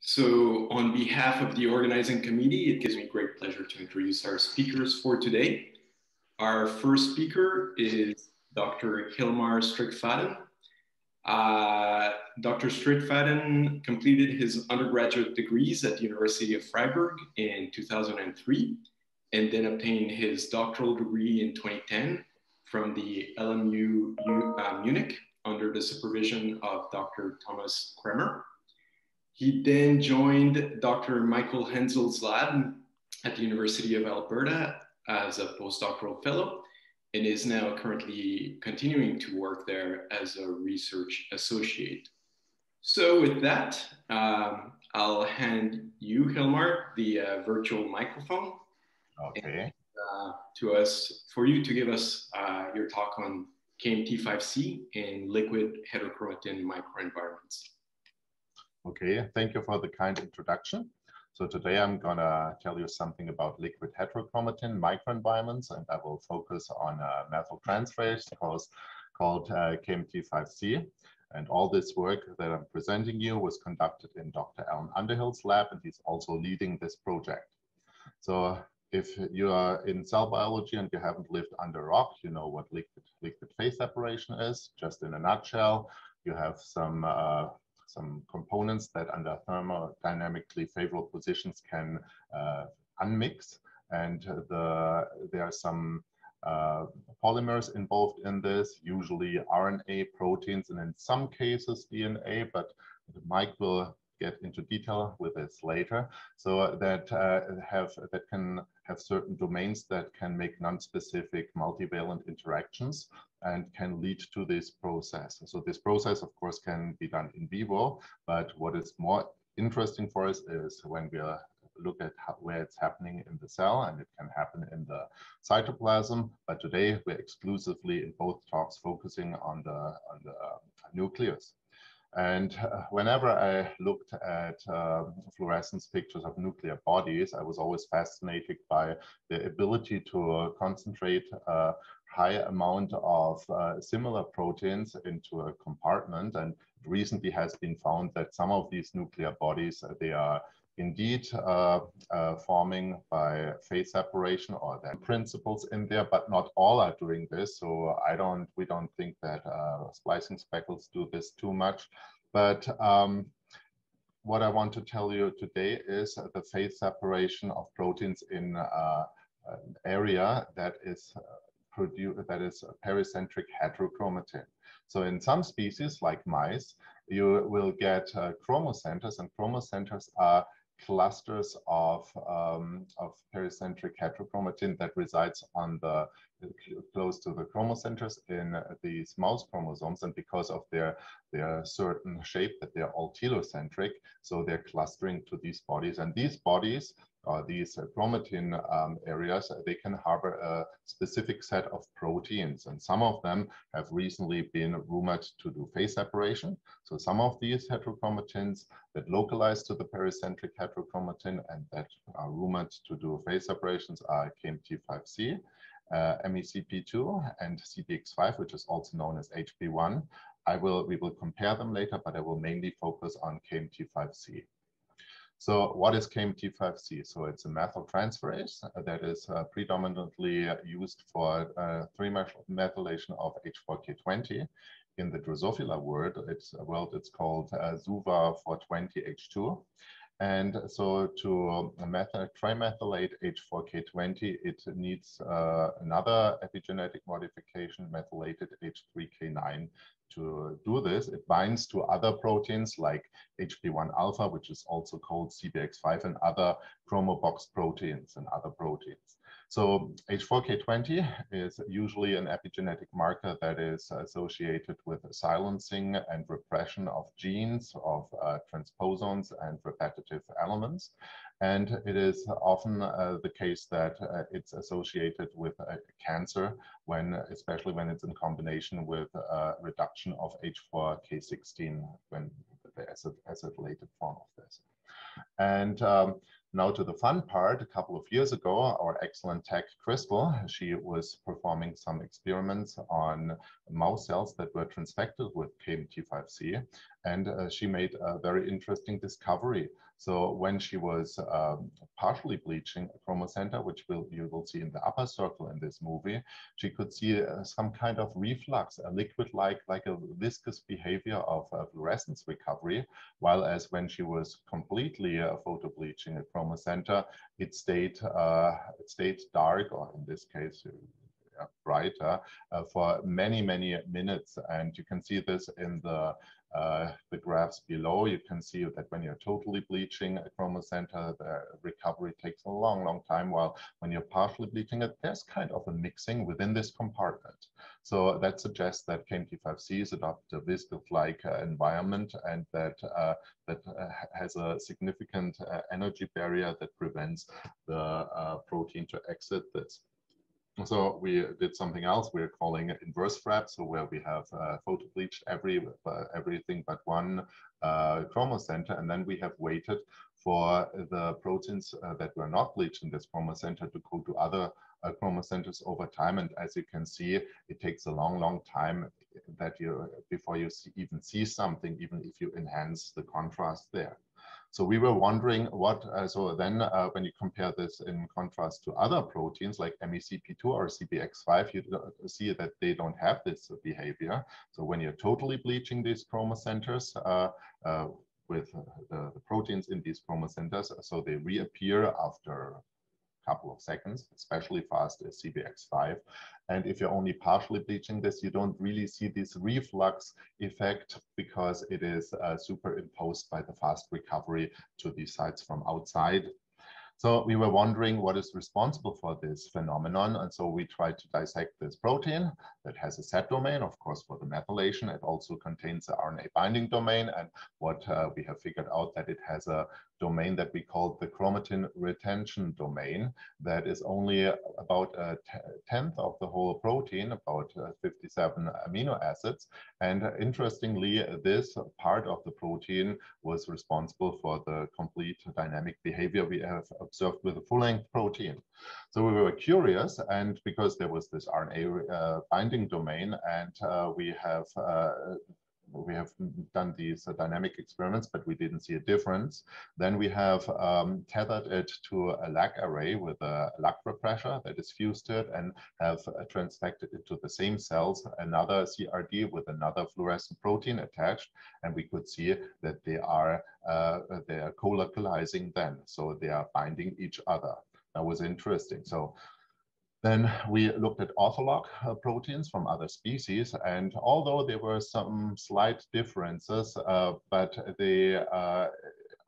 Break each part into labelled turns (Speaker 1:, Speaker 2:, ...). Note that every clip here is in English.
Speaker 1: So, on behalf of the organizing committee, it gives me great pleasure to introduce our speakers for today. Our first speaker is Dr. Hilmar Strickfaden. Uh, Dr. Strickfaden completed his undergraduate degrees at the University of Freiburg in 2003 and then obtained his doctoral degree in 2010 from the LMU uh, Munich under the supervision of Dr. Thomas Cremer. He then joined Dr. Michael Hendzel's lab at the University of Alberta as a postdoctoral fellow and is now currently continuing to work there as a research associate. So with that, um, I'll hand you, Hilmar, the uh, virtual microphone.
Speaker 2: Okay. And,
Speaker 1: uh, to us, for you to give us uh, your talk on KMT5C in liquid heterochromatin microenvironments.
Speaker 2: Okay, thank you for the kind introduction. So today I'm gonna tell you something about liquid heterochromatin microenvironments, and I will focus on a methyltransferase called, called uh, KMT5C. And all this work that I'm presenting you was conducted in Dr. Alan Underhill's lab, and he's also leading this project. So if you are in cell biology and you haven't lived under rock, you know what liquid, liquid phase separation is. Just in a nutshell, you have some uh, some components that under thermodynamically favorable positions can uh, unmix. And the, there are some uh, polymers involved in this, usually RNA proteins, and in some cases DNA, but Mike will get into detail with this later. So that uh, have that can have certain domains that can make non-specific multivalent interactions and can lead to this process. So this process, of course, can be done in vivo, but what is more interesting for us is when we look at how, where it's happening in the cell and it can happen in the cytoplasm. But today we're exclusively in both talks focusing on the, on the nucleus. And uh, whenever I looked at uh, fluorescence pictures of nuclear bodies, I was always fascinated by the ability to concentrate a high amount of uh, similar proteins into a compartment. And recently has been found that some of these nuclear bodies, they are indeed uh, uh, forming by phase separation or then principles in there, but not all are doing this. So I don't, we don't think that uh, splicing speckles do this too much. But um, what I want to tell you today is the phase separation of proteins in uh, an area that is uh, produced, that is pericentric heterochromatin. So in some species like mice, you will get uh, chromocenters and chromocenters are clusters of, um, of pericentric heterochromatin that resides on the close to the chromocenters in these mouse chromosomes. And because of their their certain shape that they're all telocentric so they're clustering to these bodies. And these bodies uh, these uh, chromatin um, areas, they can harbor a specific set of proteins. And some of them have recently been rumored to do phase separation. So some of these heterochromatins that localize to the pericentric heterochromatin and that are rumored to do phase separations are KMT5C, uh, MECP2 and CBX5, which is also known as HP1. I will, we will compare them later, but I will mainly focus on KMT5C. So what is KMT5C? So it's a methyltransferase that is uh, predominantly used for uh, three-methylation of H4K20. In the Drosophila world, it's, world, it's called uh, Suv4-20h2. And so to methyl trimethylate H4K20, it needs uh, another epigenetic modification, methylated H3K9 to do this, it binds to other proteins like HP1 alpha, which is also called CBX5 and other chromobox proteins and other proteins. So H4K20 is usually an epigenetic marker that is associated with silencing and repression of genes, of uh, transposons and repetitive elements. And it is often uh, the case that uh, it's associated with cancer, when, especially when it's in combination with uh, reduction of H4K16, when the acylated form of this. And um, now to the fun part, a couple of years ago, our excellent tech Crystal, she was performing some experiments on mouse cells that were transfected with KMT5C. And uh, she made a very interesting discovery. So when she was um, partially bleaching a chromocenter, which will, you will see in the upper circle in this movie, she could see uh, some kind of reflux, a liquid-like, like a viscous behavior of uh, fluorescence recovery, while as when she was completely uh, photo bleaching a chromocenter, it stayed, uh, it stayed dark, or in this case, uh, brighter uh, for many, many minutes. And you can see this in the uh, the graphs below, you can see that when you're totally bleaching a chromocenter, the recovery takes a long, long time, while when you're partially bleaching it, there's kind of a mixing within this compartment. So that suggests that KMT5C is adopted a viscous-like uh, environment and that, uh, that uh, has a significant uh, energy barrier that prevents the uh, protein to exit this. So we did something else we're calling inverse FRAP, so where we have uh, photo bleached every, uh, everything but one uh, chromocenter, and then we have waited for the proteins uh, that were not bleached in this chromocenter to go to other uh, chromocenters over time. And as you can see, it takes a long, long time that you before you see, even see something, even if you enhance the contrast there. So we were wondering what, uh, so then uh, when you compare this in contrast to other proteins like MECP2 or CBX5, you see that they don't have this behavior. So when you're totally bleaching these chromocenters, uh, uh with the, the, proteins in these chromocenters, so they reappear after couple of seconds, especially fast as CBX5. And if you're only partially bleaching this, you don't really see this reflux effect because it is uh, superimposed by the fast recovery to these sites from outside so we were wondering what is responsible for this phenomenon. And so we tried to dissect this protein that has a set domain, of course, for the methylation. It also contains the RNA binding domain. And what uh, we have figured out that it has a domain that we call the chromatin retention domain that is only about a tenth of the whole protein, about uh, 57 amino acids. And interestingly, this part of the protein was responsible for the complete dynamic behavior we have observed with a full-length protein. So we were curious, and because there was this RNA uh, binding domain, and uh, we have uh, we have done these uh, dynamic experiments, but we didn't see a difference. Then we have um, tethered it to a lac array with a lac repressor that is fused to it and have uh, transfected it to the same cells, another CRD with another fluorescent protein attached. And we could see that they are, uh, they are co-localizing then. So they are binding each other. That was interesting. So then we looked at ortholog uh, proteins from other species, and although there were some slight differences, uh, but the uh,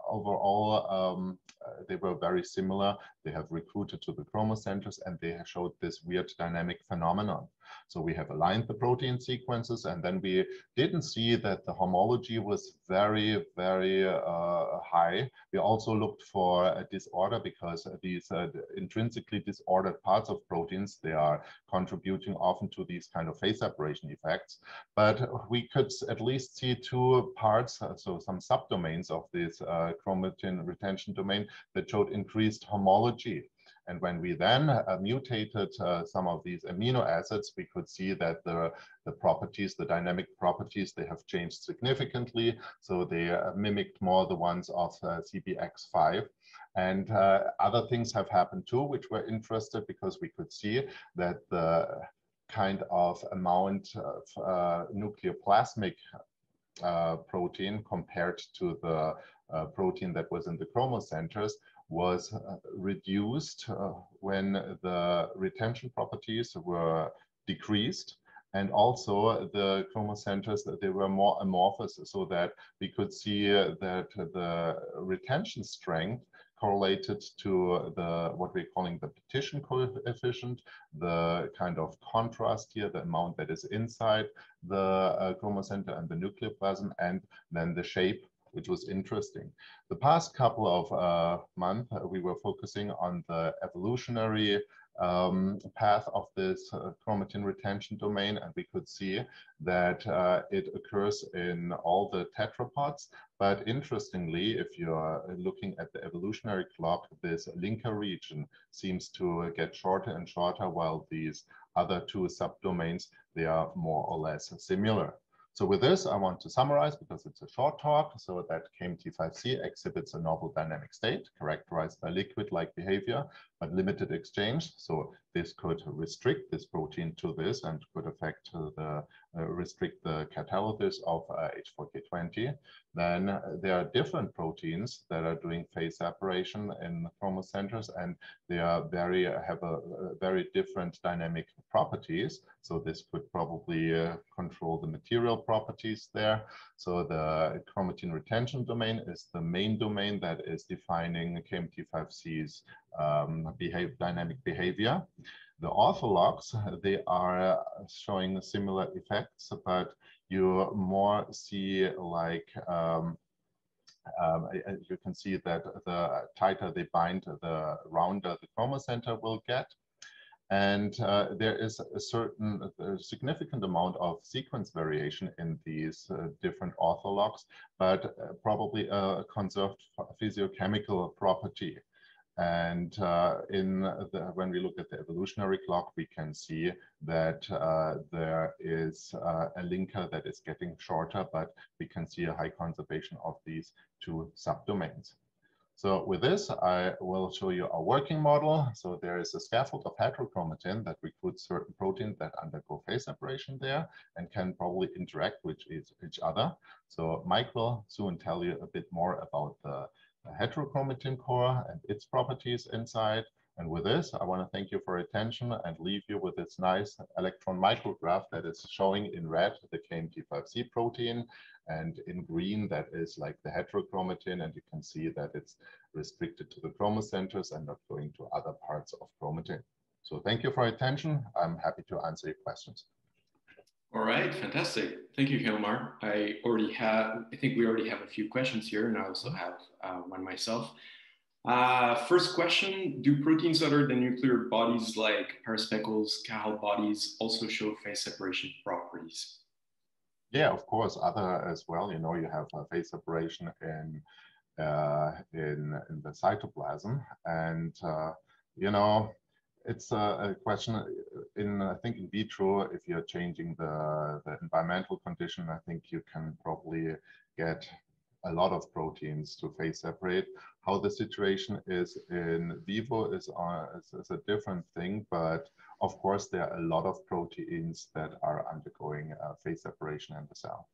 Speaker 2: overall um, uh, they were very similar. They have recruited to the chromocenters, and they showed this weird dynamic phenomenon. So we have aligned the protein sequences, and then we didn't see that the homology was very, very uh, high. We also looked for a disorder because these uh, intrinsically disordered parts of proteins, they are contributing often to these kind of phase separation effects. But we could at least see two parts, uh, so some subdomains of this uh, chromatin retention domain that showed increased homology. And when we then uh, mutated uh, some of these amino acids, we could see that the, the properties, the dynamic properties, they have changed significantly. So they uh, mimicked more the ones of uh, CBX5. And uh, other things have happened too, which were interested because we could see that the kind of amount of uh, protein compared to the protein that was in the chromocenters was uh, reduced uh, when the retention properties were decreased. And also the chromocenters they were more amorphous so that we could see that the retention strength correlated to the what we're calling the partition coefficient, the kind of contrast here, the amount that is inside the uh, chromocenter and the nucleoplasm, and then the shape which was interesting. The past couple of uh, months, uh, we were focusing on the evolutionary um, path of this uh, chromatin retention domain, and we could see that uh, it occurs in all the tetrapods. But interestingly, if you're looking at the evolutionary clock, this linker region seems to get shorter and shorter, while these other two subdomains, they are more or less similar. So with this, I want to summarize because it's a short talk. So that KMT5C exhibits a novel dynamic state characterized by liquid-like behavior, but limited exchange. So this could restrict this protein to this and could affect the uh, restrict the catalysis of uh, H4K20. Then there are different proteins that are doing phase separation in the chromocenters, and they are very have a, a very different dynamic properties. So this could probably uh, control the material properties there. So the chromatin retention domain is the main domain that is defining KMT5C's um, behave, dynamic behavior. The orthologs, they are showing similar effects, but you more see like um, um, you can see that the tighter they bind, the rounder the chromocenter will get. And uh, there is a certain a significant amount of sequence variation in these uh, different orthologs, but uh, probably a conserved physiochemical property. And uh, in the, when we look at the evolutionary clock, we can see that uh, there is uh, a linker that is getting shorter, but we can see a high conservation of these two subdomains. So with this, I will show you a working model. So there is a scaffold of heterochromatin that recruits certain proteins that undergo phase separation there and can probably interact with each other. So Mike will soon tell you a bit more about the heterochromatin core and its properties inside. And with this, I want to thank you for attention and leave you with this nice electron micrograph that is showing in red the KMT5C protein and in green that is like the heterochromatin and you can see that it's restricted to the chromocenters and not going to other parts of chromatin. So thank you for attention. I'm happy to answer your questions.
Speaker 1: All right, fantastic. Thank you, Hilmar. I already have, I think we already have a few questions here, and I also have uh, one myself. Uh, first question, do proteins other than nuclear bodies like paraspeckles, Cajal bodies also show phase separation properties?
Speaker 2: Yeah, of course, other as well. You know, you have a phase separation in, uh, in, in the cytoplasm, and, uh, you know, it's a, a, question in I think in vitro if you're changing the, the environmental condition I think you can probably get a lot of proteins to phase separate. How the situation is in vivo is, uh, is, is, a different thing but of course there are a lot of proteins that are undergoing uh, phase separation in the cell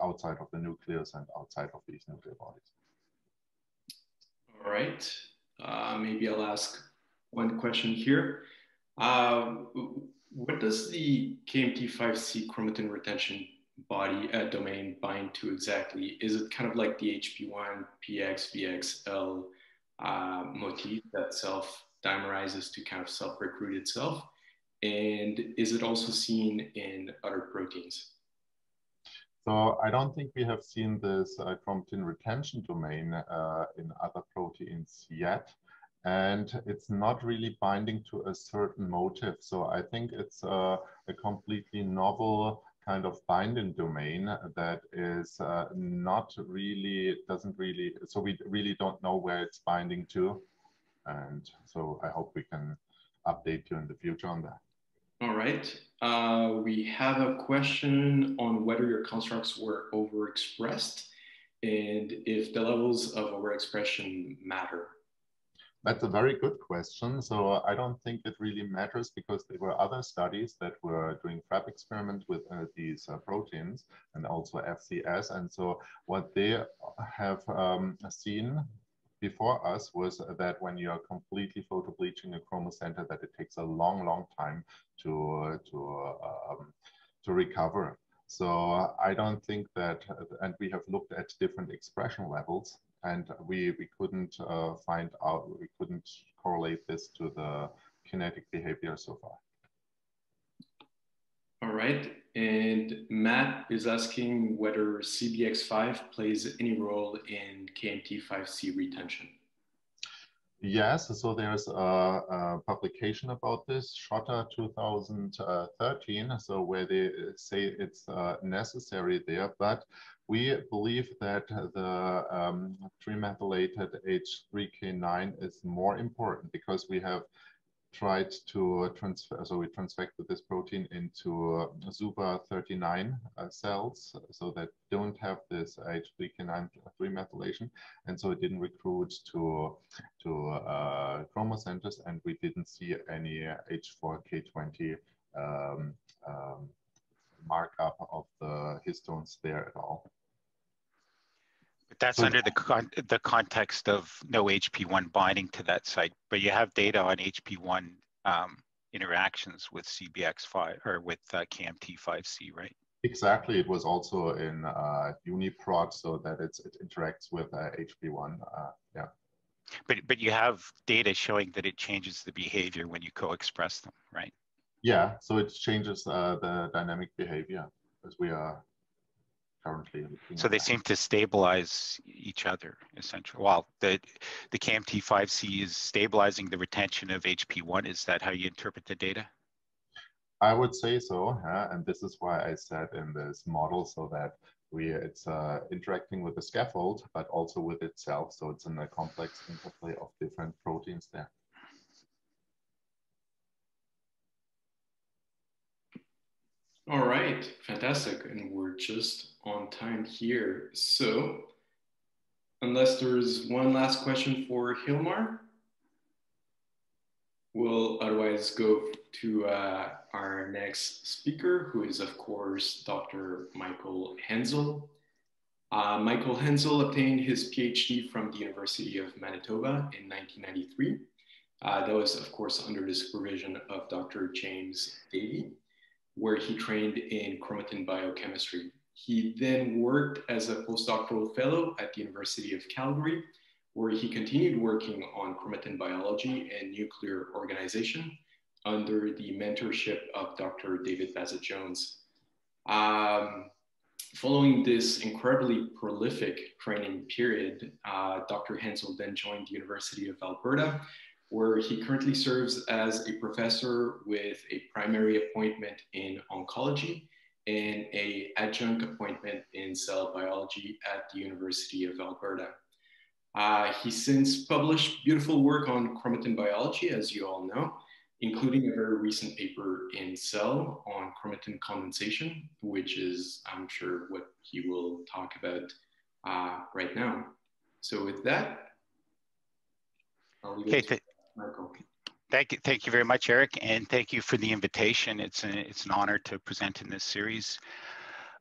Speaker 2: outside of the nucleus and outside of these nuclear bodies.
Speaker 1: All right. Uh, maybe I'll ask one question here. Uh, what does the KMT5C chromatin retention body uh, domain bind to exactly? Is it kind of like the HP1, PxVxL uh, motif that self dimerizes to kind of self recruit itself? And is it also seen in other proteins?
Speaker 2: So I don't think we have seen this uh, chromatin retention domain uh, in other proteins yet and it's not really binding to a certain motif. So I think it's a, a completely novel kind of binding domain that is uh, not really, doesn't really, so we really don't know where it's binding to. And so I hope we can update you in the future on that.
Speaker 1: All right. Uh, we have a question on whether your constructs were overexpressed and if the levels of overexpression matter.
Speaker 2: That's a very good question. So I don't think it really matters because there were other studies that were doing FRAP experiment with uh, these uh, proteins and also FCS. And so what they have um, seen before us was that when you are completely photobleaching a chromocenter, that it takes a long, long time to to um, to recover. So I don't think that, and we have looked at different expression levels and we, we couldn't uh, find out, we couldn't correlate this to the kinetic behavior so far.
Speaker 1: All right, and Matt is asking whether CBX5 plays any role in KMT5C retention.
Speaker 2: Yes, so there's a, a, publication about this, Schotta 2013, so where they say it's uh, necessary there, but we believe that the um, trimethylated H3K9 is more important because we have tried to transfer, so we transfected this protein into Zupa 39 uh, cells, so that don't have this H3K9 methylation, and so it didn't recruit to to uh, chromocenters, and we didn't see any H4K20 um, um, markup of the histones there at all.
Speaker 3: But that's so, under the con the context of no HP1 binding to that site, but you have data on HP1 um, interactions with CBX5 or with uh, KMT5C, right?
Speaker 2: Exactly. It was also in uh, UniProt so that it interacts with uh, HP1. Uh, yeah.
Speaker 3: But but you have data showing that it changes the behavior when you co-express them, right?
Speaker 2: Yeah. So it changes uh, the dynamic behavior as we are currently.
Speaker 3: So they seem to stabilize each other essentially. Well, the the KMT5C is stabilizing the retention of HP1. Is that how you interpret the data?
Speaker 2: I would say so, yeah. and this is why I said in this model so that we it's uh, interacting with the scaffold, but also with itself. So it's in a complex interplay of different proteins there.
Speaker 1: All right, fantastic. And we're just on time here. So, unless there's one last question for Hilmar, we'll otherwise go to uh, our next speaker, who is, of course, Dr. Michael Hendzel. Uh, Michael Hendzel obtained his PhD from the University of Manitoba in 1993. Uh, that was, of course, under the supervision of Dr. James Davie where he trained in chromatin biochemistry. He then worked as a postdoctoral fellow at the University of Calgary, where he continued working on chromatin biology and nuclear organization under the mentorship of Dr. David Bazett-Jones. Um, following this incredibly prolific training period, uh, Dr. Hendzel then joined the University of Alberta, where he currently serves as a professor with a primary appointment in oncology and a adjunct appointment in cell biology at the University of Alberta. Uh, he since published beautiful work on chromatin biology, as you all know, including a very recent paper in Cell on chromatin condensation, which is, I'm sure, what he will talk about uh, right now. So with that,
Speaker 3: okay, Michael. Thank you, thank you very much, Eric, and thank you for the invitation. It's a, it's an honor to present in this series.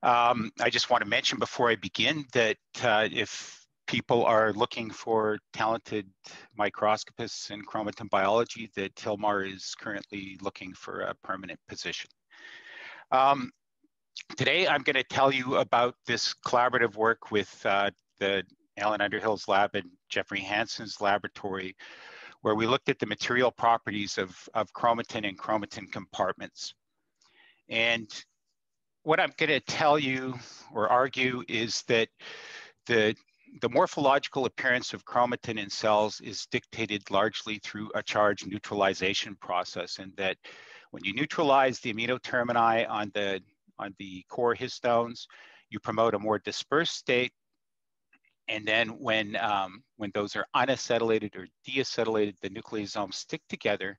Speaker 3: Um, I just want to mention before I begin that uh, if people are looking for talented microscopists in chromatin biology, that Hilmar is currently looking for a permanent position. Um, today, I'm going to tell you about this collaborative work with uh, the Alan Underhill's lab and Jeffrey Hansen's laboratory where we looked at the material properties of, of chromatin and chromatin compartments. And what I'm going to tell you or argue is that the, the morphological appearance of chromatin in cells is dictated largely through a charge neutralization process and that when you neutralize the amino termini on the, on the core histones, you promote a more dispersed state and then when, um, when those are unacetylated or deacetylated, the nucleosomes stick together.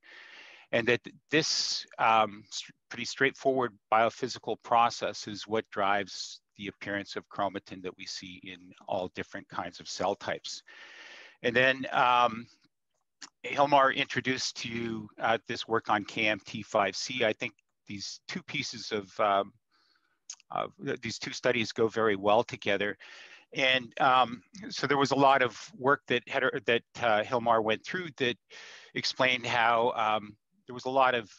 Speaker 3: And that this um, pretty straightforward biophysical process is what drives the appearance of chromatin that we see in all different kinds of cell types. And then um, Hilmar introduced to you uh, this work on KMT5C. I think these two pieces of, um, uh, these two studies go very well together. And um, so there was a lot of work that that uh, Hilmar went through that explained how um, there was a lot of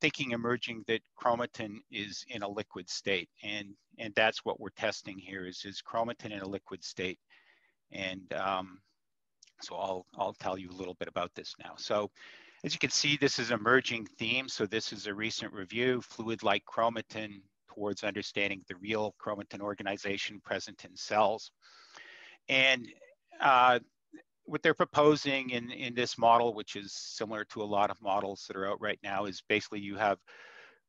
Speaker 3: thinking emerging that chromatin is in a liquid state, and and that's what we're testing here is is chromatin in a liquid state, and um, so I'll I'll tell you a little bit about this now. So. As you can see, this is emerging theme. So this is a recent review, fluid-like chromatin, towards understanding the real chromatin organization present in cells. And uh, what they're proposing in, in this model, which is similar to a lot of models that are out right now, is basically you have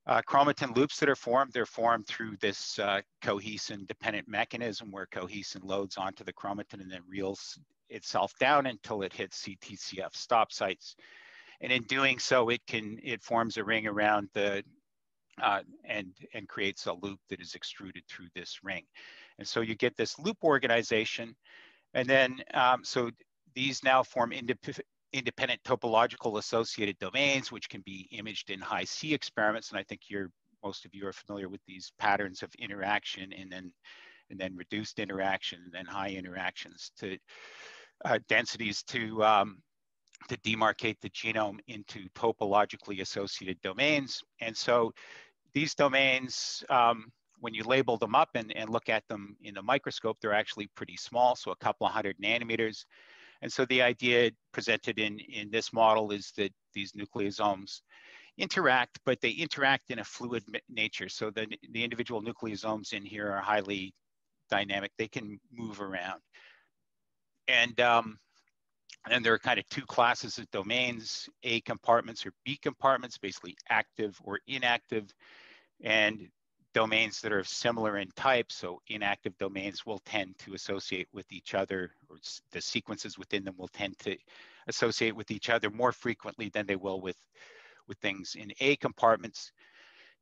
Speaker 3: uh, chromatin loops that are formed. They're formed through this uh, cohesin dependent mechanism where cohesin loads onto the chromatin and then reels itself down until it hits CTCF stop sites. And in doing so, it can it forms a ring around the uh, and and creates a loop that is extruded through this ring. And so you get this loop organization, and then um, so these now form indep independent topological associated domains, which can be imaged in Hi-C experiments. And I think you're most of you are familiar with these patterns of interaction and then and then reduced interaction and then high interactions to uh, densities to um, to demarcate the genome into topologically associated domains. And so these domains, um, when you label them up and, and look at them in a microscope, they're actually pretty small, so a couple of hundred nanometers. And so the idea presented in, in this model is that these nucleosomes interact, but they interact in a fluid nature. So the, the individual nucleosomes in here are highly dynamic. They can move around. And, um, and there are kind of two classes of domains, A compartments or B compartments, basically active or inactive, and domains that are similar in type. So inactive domains will tend to associate with each other, or the sequences within them will tend to associate with each other more frequently than they will with, with things in A compartments.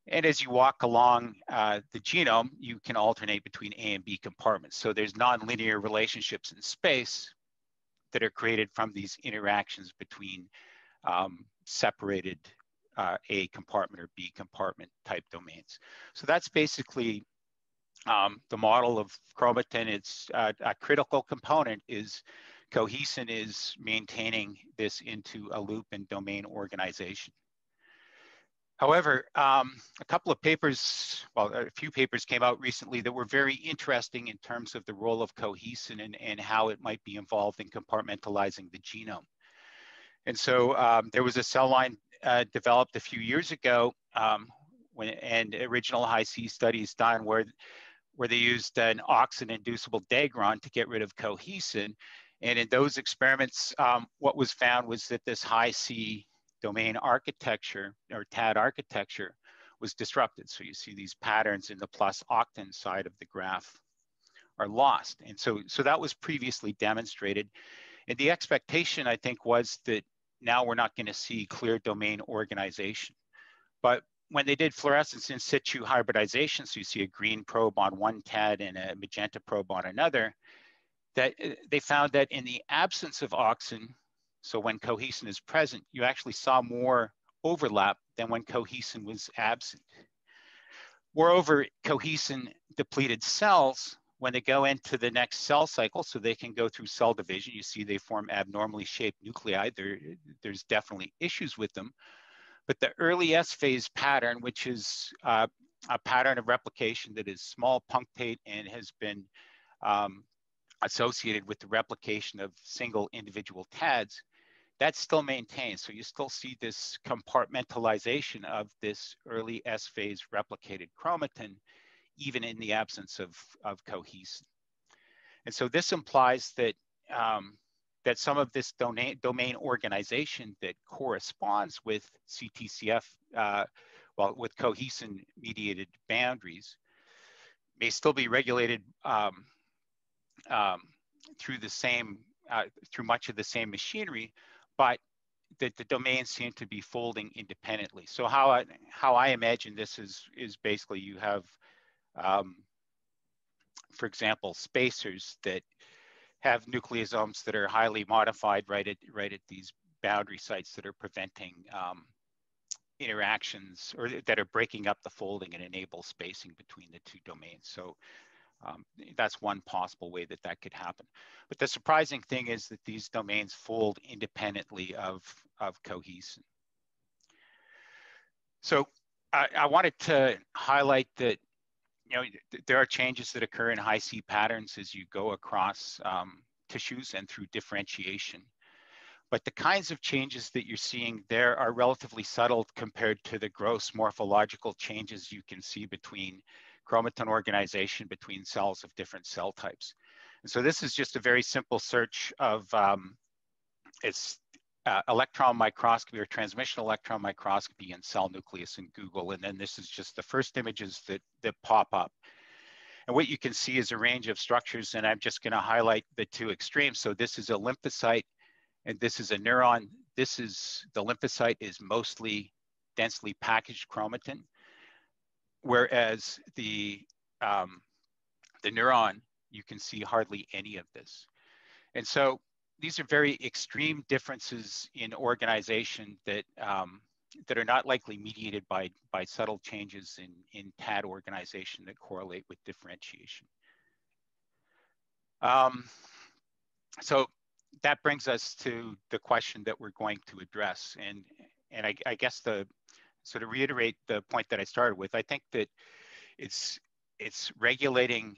Speaker 3: And as you walk along uh, the genome, you can alternate between A and B compartments. So there's nonlinear relationships in space that are created from these interactions between um, separated uh, A compartment or B compartment type domains. So that's basically um, the model of chromatin. It's uh, a critical component is cohesin is maintaining this into a loop and domain organization. However, um, a couple of papers, well, a few papers came out recently that were very interesting in terms of the role of cohesin and, and how it might be involved in compartmentalizing the genome. And so um, there was a cell line uh, developed a few years ago um, when, and original Hi-C studies done where, where they used an auxin-inducible degron to get rid of cohesin. And in those experiments, um, what was found was that this Hi-C domain architecture or TAD architecture was disrupted. So you see these patterns in the plus auxin side of the graph are lost. And so, so that was previously demonstrated. And the expectation, I think, was that now we're not going to see clear domain organization. But when they did fluorescence in situ hybridization, so you see a green probe on one TAD and a magenta probe on another, that uh, they found that in the absence of auxin, so when cohesin is present, you actually saw more overlap than when cohesin was absent. Moreover, cohesin depleted cells, when they go into the next cell cycle, so they can go through cell division, you see they form abnormally shaped nuclei. There, there's definitely issues with them. But the early S phase pattern, which is uh, a pattern of replication that is small punctate and has been um, associated with the replication of single individual TADs, that's still maintained. So you still see this compartmentalization of this early S phase replicated chromatin, even in the absence of, of cohesin. And so this implies that, um, that some of this domain, domain organization that corresponds with CTCF, uh, well, with cohesin mediated boundaries may still be regulated um, um, through the same, uh, through much of the same machinery, but the, the domains seem to be folding independently. So how I, how I imagine this is, is basically you have, um, for example, spacers that have nucleosomes that are highly modified right at, right at these boundary sites that are preventing um, interactions or that are breaking up the folding and enable spacing between the two domains. So um, that's one possible way that that could happen. But the surprising thing is that these domains fold independently of, of cohesin. So I, I wanted to highlight that you know, there are changes that occur in Hi-C patterns as you go across um, tissues and through differentiation. But the kinds of changes that you're seeing there are relatively subtle compared to the gross morphological changes you can see between chromatin organization between cells of different cell types. And so this is just a very simple search of um, it's uh, electron microscopy or transmission electron microscopy in cell nucleus in Google. And then this is just the first images that, that pop up. And what you can see is a range of structures, and I'm just gonna highlight the two extremes. So this is a lymphocyte, and this is a neuron this is, the lymphocyte is mostly densely packaged chromatin, whereas the, um, the neuron, you can see hardly any of this. And so these are very extreme differences in organization that um, that are not likely mediated by, by subtle changes in, in TAD organization that correlate with differentiation. Um, so that brings us to the question that we're going to address. And, and I, I guess the, so to reiterate the point that I started with, I think that it's, it's regulating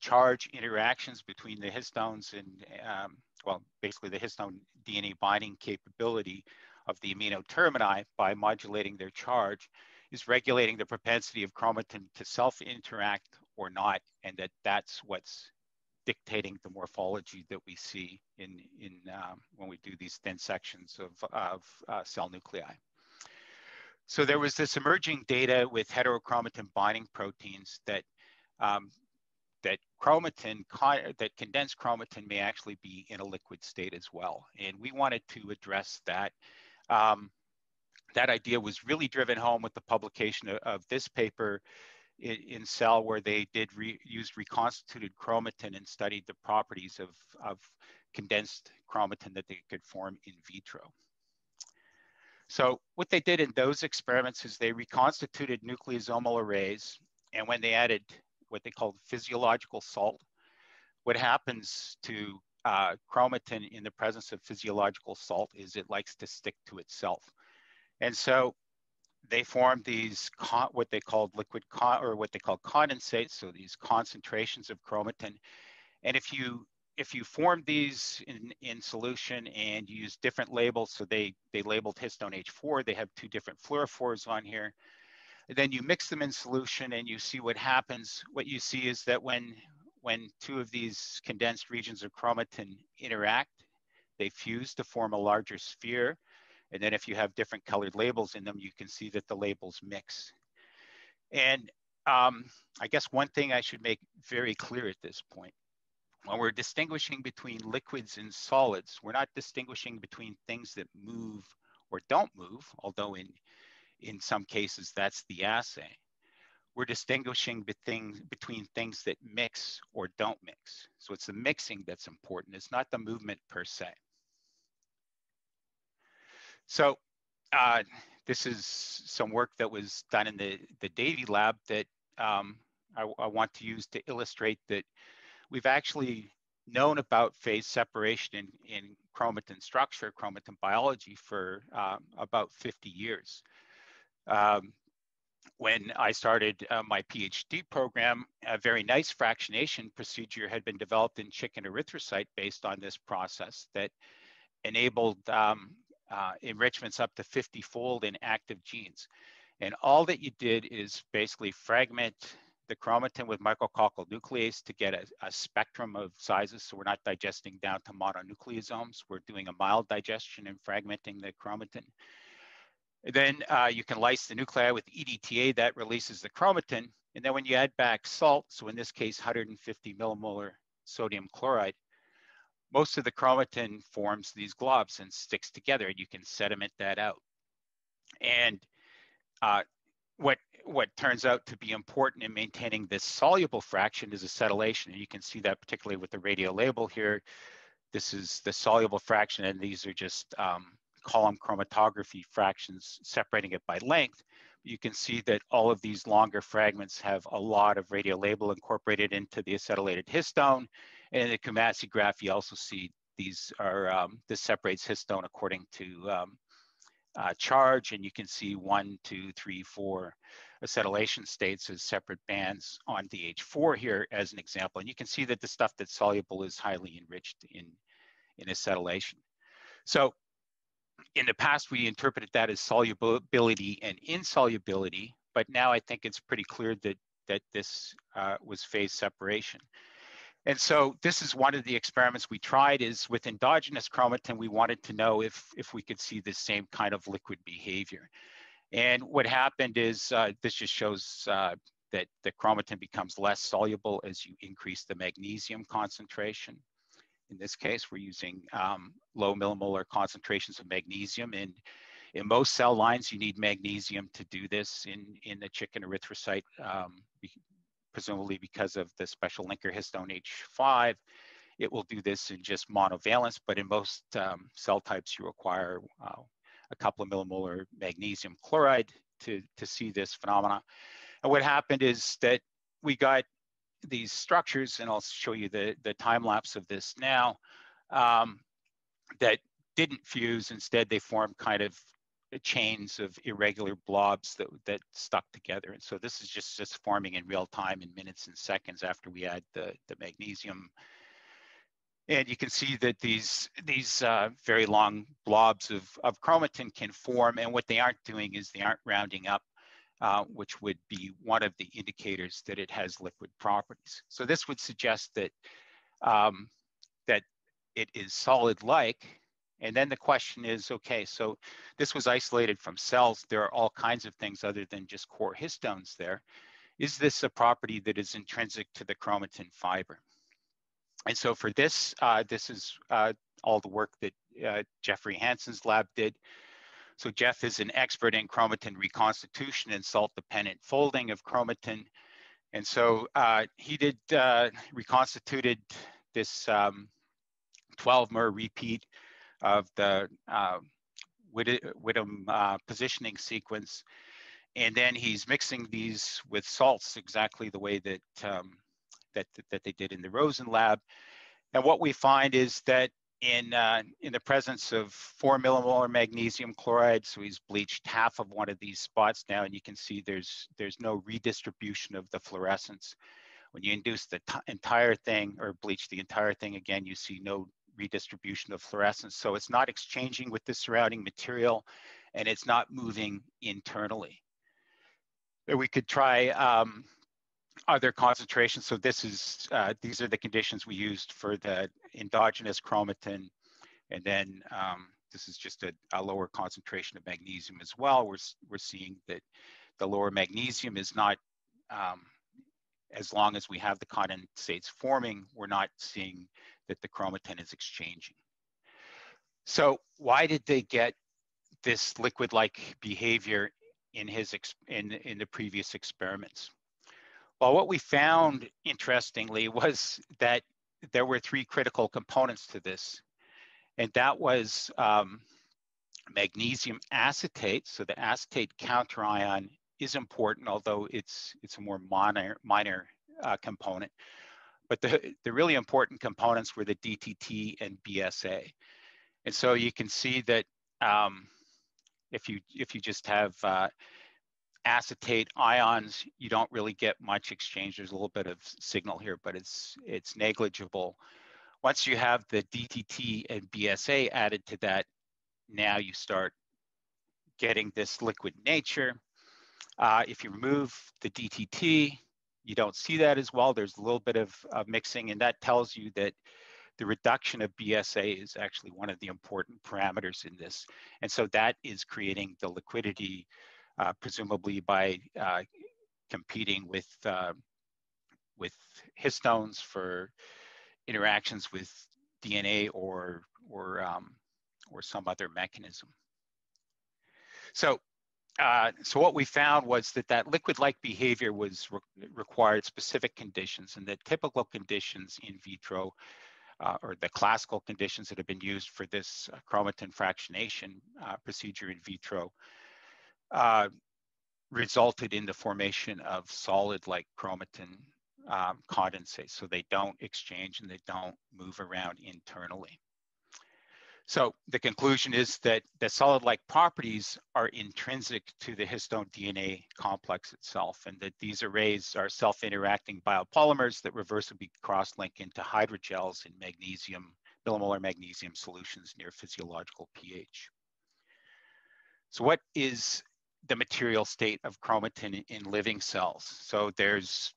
Speaker 3: charge interactions between the histones and, um, well, basically the histone DNA binding capability of the amino termini by modulating their charge is regulating the propensity of chromatin to self-interact or not, and that that's what's dictating the morphology that we see in, in um, when we do these thin sections of, of uh, cell nuclei. So there was this emerging data with heterochromatin binding proteins that um, that chromatin, that condensed chromatin may actually be in a liquid state as well. And we wanted to address that um, that idea was really driven home with the publication of, of this paper in, in, Cell, where they did re, used reconstituted chromatin and studied the properties of, of condensed chromatin that they could form in vitro. So what they did in those experiments is they reconstituted nucleosomal arrays, and when they added what they called physiological salt, what happens to uh, chromatin in the presence of physiological salt is it likes to stick to itself. And so they formed these, what they called liquid, or what they call condensates, so these concentrations of chromatin. And if you if you form these in, in solution and use different labels, so they, they labeled histone H4, they have two different fluorophores on here. Then you mix them in solution and you see what happens. What you see is that when, when two of these condensed regions of chromatin interact, they fuse to form a larger sphere. And then if you have different colored labels in them, you can see that the labels mix. And um, I guess one thing I should make very clear at this point, when we're distinguishing between liquids and solids, we're not distinguishing between things that move or don't move, although in, in some cases that's the assay we're distinguishing between, things that mix or don't mix. So it's the mixing that's important. It's not the movement per se. So uh, this is some work that was done in the, the Davie lab that um, I, I, want to use to illustrate that we've actually known about phase separation in, in chromatin structure, chromatin biology for um, about 50 years. Um, when I started uh, my PhD program, a very nice fractionation procedure had been developed in chicken erythrocyte based on this process that enabled um, uh, enrichments up to 50 fold in active genes. And all that you did is basically fragment the chromatin with micrococcal nuclease to get a, a, spectrum of sizes. So we're not digesting down to mononucleosomes. We're doing a mild digestion and fragmenting the chromatin. Then uh, you can lyse the nuclei with EDTA that releases the chromatin. And then when you add back salt, so in this case, 150 millimolar sodium chloride, most of the chromatin forms these globs and sticks together and you can sediment that out. And uh, what, what turns out to be important in maintaining this soluble fraction is acetylation. And you can see that particularly with the radio label here. This is the soluble fraction and these are just um, column chromatography fractions separating it by length, you can see that all of these longer fragments have a lot of radiolabel incorporated into the acetylated histone. And in the Coomassie graph, you also see these are, um, this separates histone according to um, uh, charge, and you can see one, two, three, four acetylation states as separate bands on the H4 here as an example. And you can see that the stuff that's soluble is highly enriched in, in acetylation. So in the past, we interpreted that as solubility and insolubility, but now I think it's pretty clear that, that this uh, was phase separation. And so this is one of the experiments we tried is with endogenous chromatin, we wanted to know if, if we could see the same kind of liquid behavior. And what happened is uh, this just shows uh, that the chromatin becomes less soluble as you increase the magnesium concentration. In this case, we're using um, low millimolar concentrations of magnesium. And in most cell lines, you need magnesium to do this in, in the chicken erythrocyte, um, presumably because of the special linker histone H5. It will do this in just monovalence, but in most um, cell types, you require uh, a couple of millimolar magnesium chloride to, to see this phenomena. And what happened is that we got these structures, and I'll show you the, the time lapse of this now, um, that didn't fuse. Instead, they formed kind of chains of irregular blobs that, that stuck together. And so this is just, just forming in real time in minutes and seconds after we add the, the magnesium. And you can see that these, these uh, very long blobs of, of chromatin can form. And what they aren't doing is they aren't rounding up uh, which would be one of the indicators that it has liquid properties. So this would suggest that, um, that it is solid-like. And then the question is, okay, so this was isolated from cells. There are all kinds of things other than just core histones there. Is this a property that is intrinsic to the chromatin fiber? And so for this, uh, this is uh, all the work that uh, Jeffrey Hansen's lab did. So Jeff is an expert in chromatin reconstitution and salt-dependent folding of chromatin. And so uh, he did uh, reconstituted this um, 12 mer repeat of the uh, Widom uh, positioning sequence. And then he's mixing these with salts exactly the way that, um, that, that they did in the Rosen lab. And what we find is that in, uh, in the presence of four millimolar magnesium chloride. So he's bleached half of one of these spots now, and you can see there's, there's no redistribution of the fluorescence. When you induce the entire thing or bleach the entire thing again, you see no redistribution of fluorescence. So it's not exchanging with the surrounding material and it's not moving internally. We could try um, other concentrations. So this is, uh, these are the conditions we used for the endogenous chromatin. And then um, this is just a, a, lower concentration of magnesium as well. We're, we're seeing that the lower magnesium is not, um, as long as we have the condensates forming, we're not seeing that the chromatin is exchanging. So why did they get this liquid-like behavior in his in in the previous experiments? Well, what we found interestingly was that there were three critical components to this, and that was um, magnesium acetate. So the acetate counterion is important, although it's it's a more minor minor uh, component. But the, the really important components were the DTT and BSA. And so you can see that um, if you if you just have uh, acetate ions, you don't really get much exchange. There's a little bit of signal here, but it's, it's negligible. Once you have the DTT and BSA added to that, now you start getting this liquid nature. Uh, if you remove the DTT, you don't see that as well. There's a little bit of uh, mixing, and that tells you that the reduction of BSA is actually one of the important parameters in this. And so that is creating the liquidity presumably by uh, competing with uh, with histones for interactions with DNA or or um, or some other mechanism. So uh, so what we found was that that liquid-like behavior was re required specific conditions and the typical conditions in vitro uh, or the classical conditions that have been used for this uh, chromatin fractionation uh, procedure in vitro uh, resulted in the formation of solid like chromatin um, condensate. So they don't exchange and they don't move around internally. So the conclusion is that the solid-like properties are intrinsic to the histone DNA complex itself, and that these arrays are self-interacting biopolymers that reversibly cross-link into hydrogels in magnesium, millimolar magnesium solutions near physiological pH. So what is the material state of chromatin in living cells. So there's,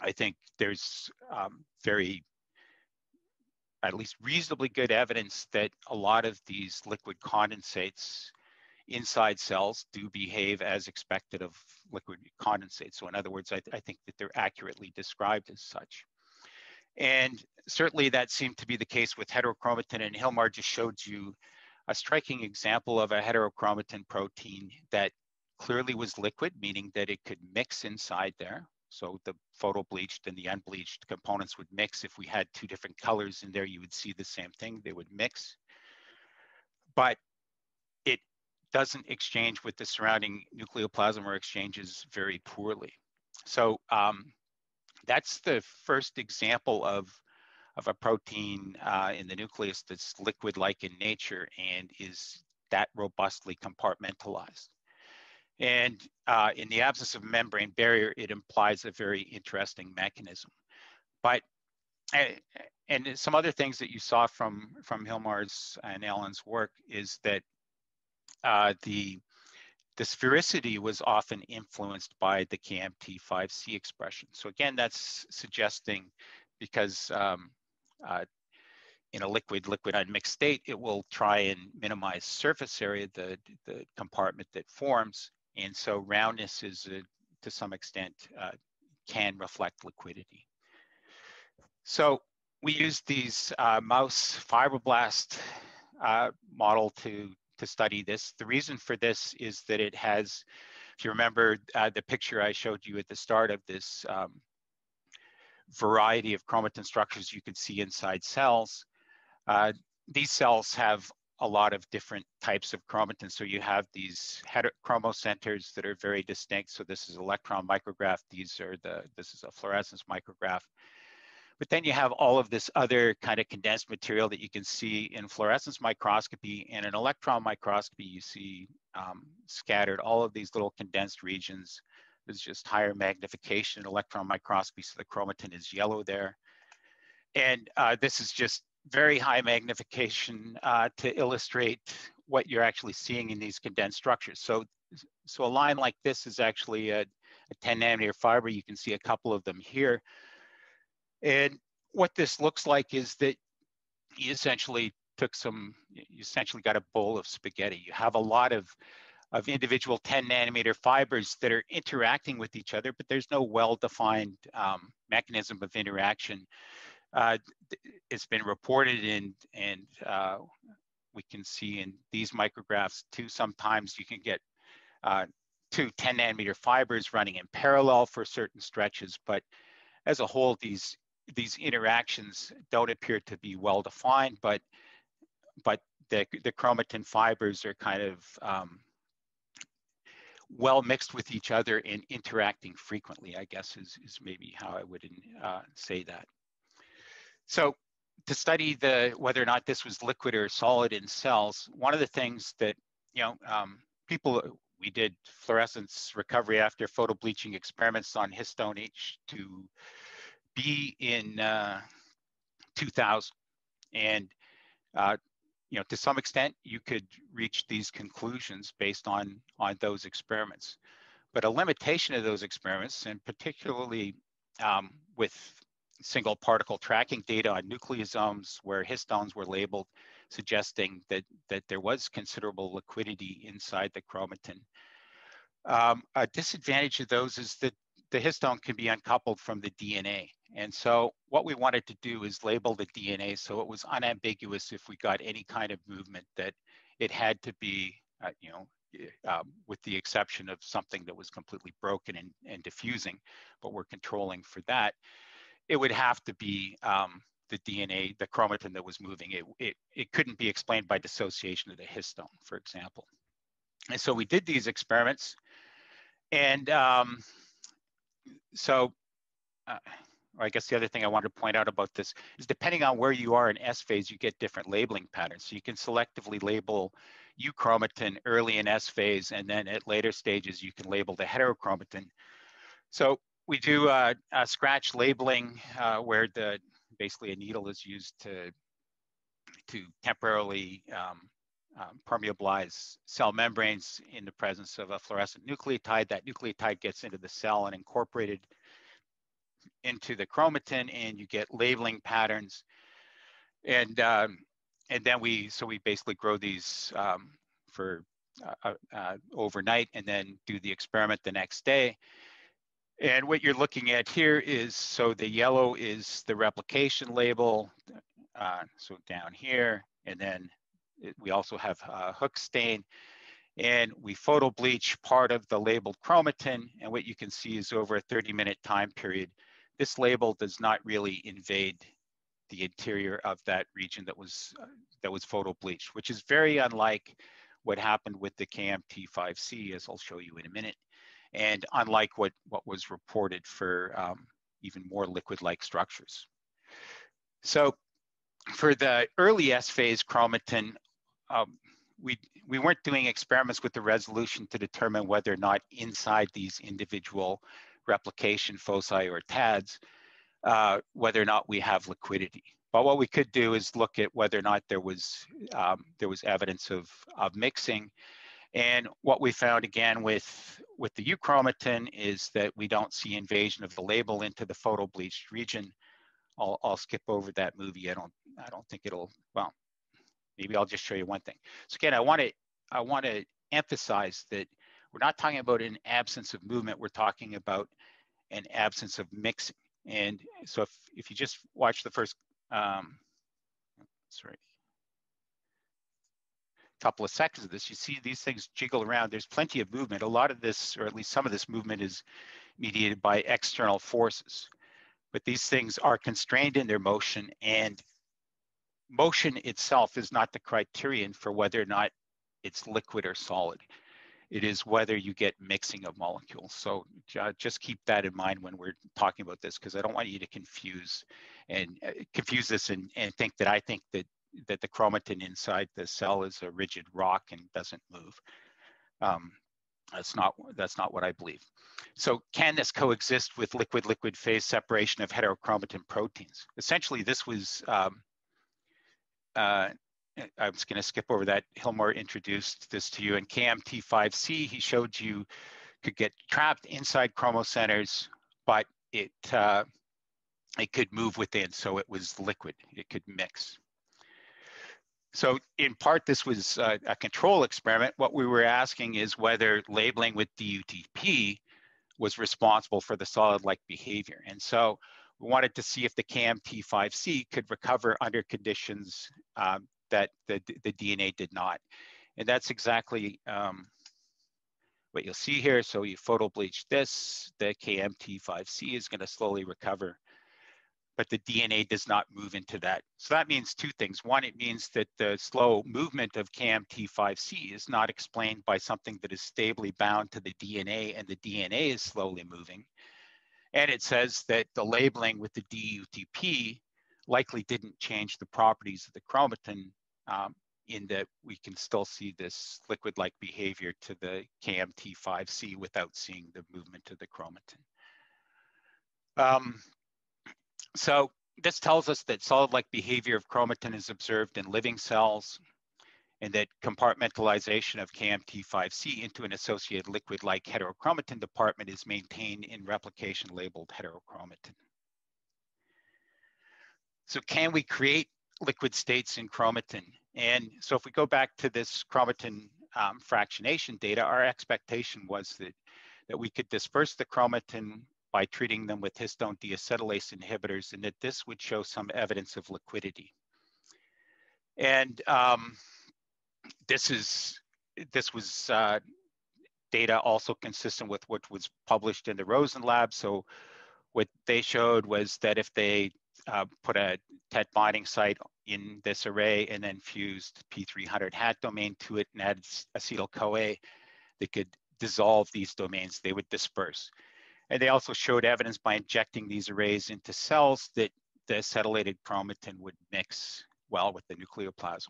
Speaker 3: I think there's um, very, at least reasonably good evidence that a lot of these liquid condensates inside cells do behave as expected of liquid condensates. So in other words, I, I think that they're accurately described as such. And certainly that seemed to be the case with heterochromatin and Hilmar just showed you a striking example of a heterochromatin protein that clearly was liquid, meaning that it could mix inside there. So the photo bleached and the unbleached components would mix. If we had two different colors in there, you would see the same thing, they would mix. But it doesn't exchange with the surrounding nucleoplasm or exchanges very poorly. So um, that's the first example of, of a protein uh, in the nucleus that's liquid-like in nature and is that robustly compartmentalized. And uh, in the absence of membrane barrier, it implies a very interesting mechanism. But and some other things that you saw from from Hilmar's and Alan's work is that uh, the the sphericity was often influenced by the KMT5C expression. So again, that's suggesting because um, uh, in a liquid liquid unmixed state, it will try and minimize surface area, the, the compartment that forms. And so roundness is, a, to some extent, uh, can reflect liquidity. So we used these uh, mouse fibroblast uh, model to, to study this. The reason for this is that it has, if you remember uh, the picture I showed you at the start of this um, variety of chromatin structures you could see inside cells, uh, these cells have a lot of different types of chromatin. So you have these chromocenters that are very distinct. So this is electron micrograph. These are the, this is a fluorescence micrograph. But then you have all of this other kind of condensed material that you can see in fluorescence microscopy and in electron microscopy, you see um, scattered all of these little condensed regions. There's just higher magnification in electron microscopy, so the chromatin is yellow there. And uh, this is just very high magnification uh, to illustrate what you're actually seeing in these condensed structures. So, so a line like this is actually a, a 10 nanometer fiber. You can see a couple of them here. And what this looks like is that you essentially took some, you essentially got a bowl of spaghetti. You have a lot of, of individual 10 nanometer fibers that are interacting with each other, but there's no well-defined um, mechanism of interaction uh, it's been reported in, and uh, we can see in these micrographs too, sometimes you can get uh, two 10 nanometer fibers running in parallel for certain stretches, but as a whole, these these interactions don't appear to be well defined, but but the, the chromatin fibers are kind of um, well mixed with each other and interacting frequently, I guess is, is maybe how I would uh, say that. So to study the whether or not this was liquid or solid in cells, one of the things that you know um, people we did fluorescence recovery after photo bleaching experiments on histone H2B in uh, 2000, and uh, you know to some extent you could reach these conclusions based on on those experiments, but a limitation of those experiments, and particularly um, with single particle tracking data on nucleosomes where histones were labeled, suggesting that, that there was considerable liquidity inside the chromatin. Um, a disadvantage of those is that the histone can be uncoupled from the DNA. And so what we wanted to do is label the DNA so it was unambiguous if we got any kind of movement that it had to be, uh, you know, um, with the exception of something that was completely broken and, and diffusing, but we're controlling for that it would have to be um, the DNA, the chromatin that was moving. It, it, it couldn't be explained by dissociation of the histone, for example. And so we did these experiments. And um, so, uh, I guess the other thing I wanted to point out about this is depending on where you are in S phase, you get different labeling patterns. So you can selectively label euchromatin early in S phase, and then at later stages, you can label the heterochromatin. So we do uh, scratch labeling uh, where the basically a needle is used to to temporarily um, um, permeabilize cell membranes in the presence of a fluorescent nucleotide. That nucleotide gets into the cell and incorporated into the chromatin, and you get labeling patterns. And um, and then we so we basically grow these um, for uh, uh, overnight, and then do the experiment the next day And what you're looking at here is, so the yellow is the replication label, uh, so down here, and then it, we also have uh, Hoechst stain, and we photo bleach part of the labeled chromatin, and what you can see is over a 30 minute time period, this label does not really invade the interior of that region that was uh, that was photo bleached, which is very unlike what happened with the KMT5C, as I'll show you in a minute, and unlike what, what was reported for um, even more liquid-like structures. So for the early S phase chromatin, um, we, we weren't doing experiments with the resolution to determine whether or not inside these individual replication foci or TADs, uh, whether or not we have liquidity. But what we could do is look at whether or not there was um, there was evidence of, of mixing. And what we found again with, with the euchromatin is that we don't see invasion of the label into the photo bleached region. I'll, I'll skip over that movie. I don't, I don't think it'll, well, maybe I'll just show you one thing. So again, I want to, I want to emphasize that we're not talking about an absence of movement. We're talking about an absence of mixing. And so if, if you just watch the first um, sorry, couple of seconds of this, you see these things jiggle around. There's plenty of movement. A lot of this, or at least some of this movement is mediated by external forces. But these things are constrained in their motion and motion itself is not the criterion for whether or not it's liquid or solid. It is whether you get mixing of molecules. So just keep that in mind when we're talking about this, because I don't want you to confuse and uh, confuse this and, and think that I think that that the chromatin inside the cell is a rigid rock and doesn't move. Um, that's not that's not what I believe. So can this coexist with liquid-liquid phase separation of heterochromatin proteins? Essentially, this was um, uh, I was going to skip over that. Hilmar introduced this to you in KMT5C. He showed you could get trapped inside chromocenters, but it uh, it could move within, so it was liquid. It could mix. So in part, this was a, a control experiment. What we were asking is whether labeling with DUTP was responsible for the solid-like behavior. And so we wanted to see if the KMT5C could recover under conditions um, that the, the DNA did not. And that's exactly um, what you'll see here. So you photo bleach this, the KMT5C is gonna slowly recover but the DNA does not move into that. So that means two things. One, it means that the slow movement of KMT5C is not explained by something that is stably bound to the DNA and the DNA is slowly moving. And it says that the labeling with the DUTP likely didn't change the properties of the chromatin um, in that we can still see this liquid-like behavior to the KMT5C without seeing the movement of the chromatin. Um, so this tells us that solid-like behavior of chromatin is observed in living cells and that compartmentalization of KMT5C into an associated liquid-like heterochromatin department is maintained in replication labeled heterochromatin. So can we create liquid states in chromatin? And so if we go back to this chromatin um, fractionation data, our expectation was that, that we could disperse the chromatin by treating them with histone deacetylase inhibitors and that this would show some evidence of liquidity. And um, this is this was uh, data also consistent with what was published in the Rosen lab. So what they showed was that if they uh, put a TET binding site in this array and then fused P300 hat domain to it and added acetyl-CoA, they could dissolve these domains, they would disperse. And they also showed evidence by injecting these arrays into cells that the acetylated chromatin would mix well with the nucleoplasm.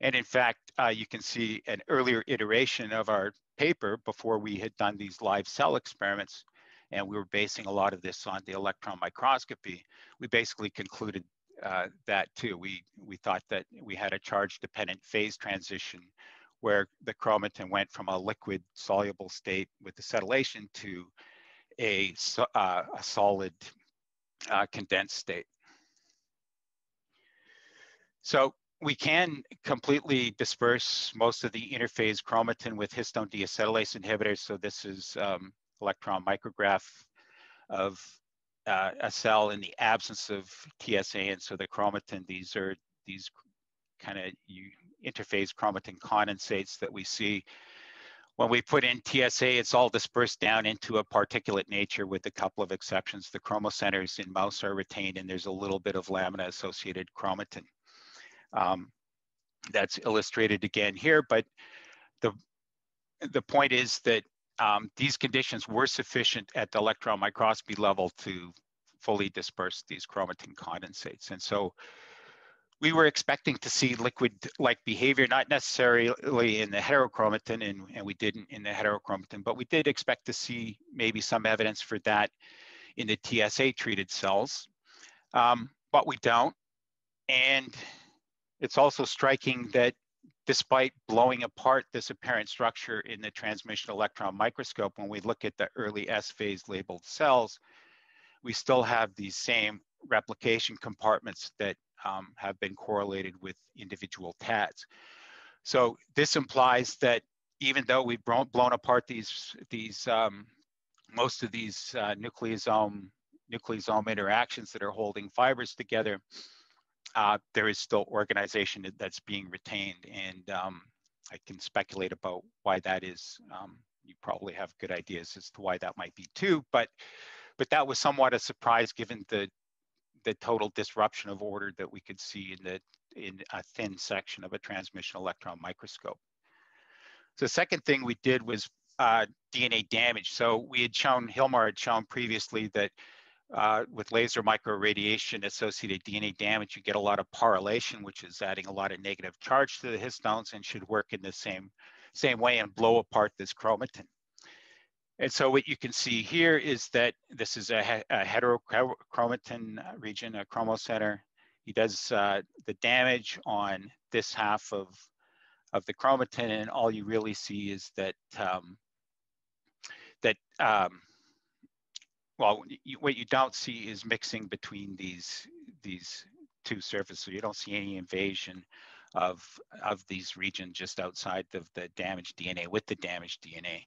Speaker 3: And in fact, uh, you can see an earlier iteration of our paper before we had done these live cell experiments, and we were basing a lot of this on the electron microscopy. We basically concluded uh, that too. We, we thought that we had a charge-dependent phase transition where the chromatin went from a liquid soluble state with acetylation to a, uh, a solid uh, condensed state. So we can completely disperse most of the interphase chromatin with histone deacetylase inhibitors. So this is um, electron micrograph of uh, a cell in the absence of TSA. And so the chromatin, these are these kind of interphase chromatin condensates that we see. When we put in TSA, it's all dispersed down into a particulate nature with a couple of exceptions. The chromocenters in mouse are retained and there's a little bit of lamina associated chromatin. Um, that's illustrated again here, but the, the point is that um, these conditions were sufficient at the electron microscopy level to fully disperse these chromatin condensates. And so we were expecting to see liquid-like behavior, not necessarily in the heterochromatin, and, and we didn't in the heterochromatin, but we did expect to see maybe some evidence for that in the TSA-treated cells, um, but we don't. And it's also striking that despite blowing apart this apparent structure in the transmission electron microscope, when we look at the early S phase labeled cells, we still have these same replication compartments that um, have been correlated with individual TADs. So this implies that even though we've blown apart these, these um, most of these uh, nucleosome, nucleosome interactions that are holding fibers together, uh, there is still organization that's being retained. And um, I can speculate about why that is. Um, you probably have good ideas as to why that might be too, but but that was somewhat a surprise given the the total disruption of order that we could see in the in a thin section of a transmission electron microscope. So the second thing we did was uh, DNA damage. So we had shown, Hilmar had shown previously that uh, with laser microirradiation associated DNA damage, you get a lot of PARylation, which is adding a lot of negative charge to the histones and should work in the same, same way and blow apart this chromatin. And so what you can see here is that this is a, a heterochromatin region, a chromocenter. He does uh, the damage on this half of, of the chromatin, and all you really see is that um, that um, well, you, what you don't see is mixing between these these two surfaces. So you don't see any invasion of of these regions just outside of the damaged DNA with the damaged DNA.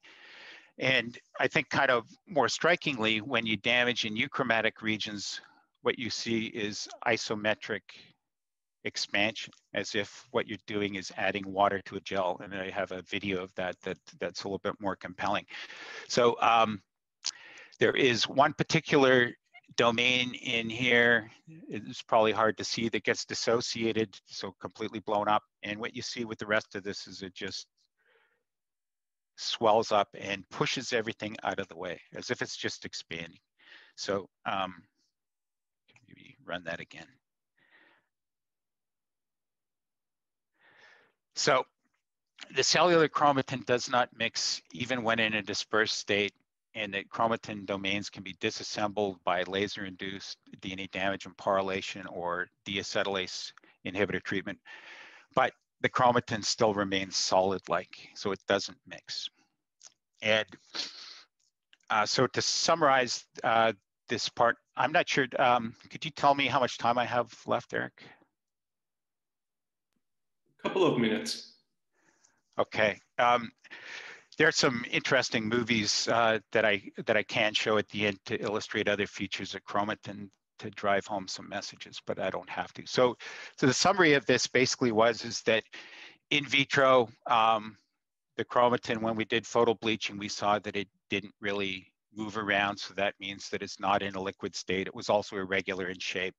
Speaker 3: And I think kind of more strikingly, when you damage in euchromatic regions, what you see is isometric expansion, as if what you're doing is adding water to a gel. And I have a video of that, that that's a little bit more compelling. So um, there is one particular domain in here, it's probably hard to see, that gets dissociated, so completely blown up. And what you see with the rest of this is it just swells up and pushes everything out of the way as if it's just expanding. So um, maybe run that again. So the cellular chromatin does not mix even when in a dispersed state and the chromatin domains can be disassembled by laser-induced DNA damage and PARylation or deacetylase inhibitor treatment. But the chromatin still remains solid-like, so it doesn't mix. And uh, so to summarize uh, this part, I'm not sure, um, could you tell me how much time I have left, Eric?
Speaker 1: A couple of minutes.
Speaker 3: Okay. Um, there are some interesting movies uh, that I that I can show at the end to illustrate other features of chromatin to drive home some messages, but I don't have to. So, so the summary of this basically was is that in vitro, um, the chromatin, when we did photo bleaching, we saw that it didn't really move around. So that means that it's not in a liquid state. It was also irregular in shape.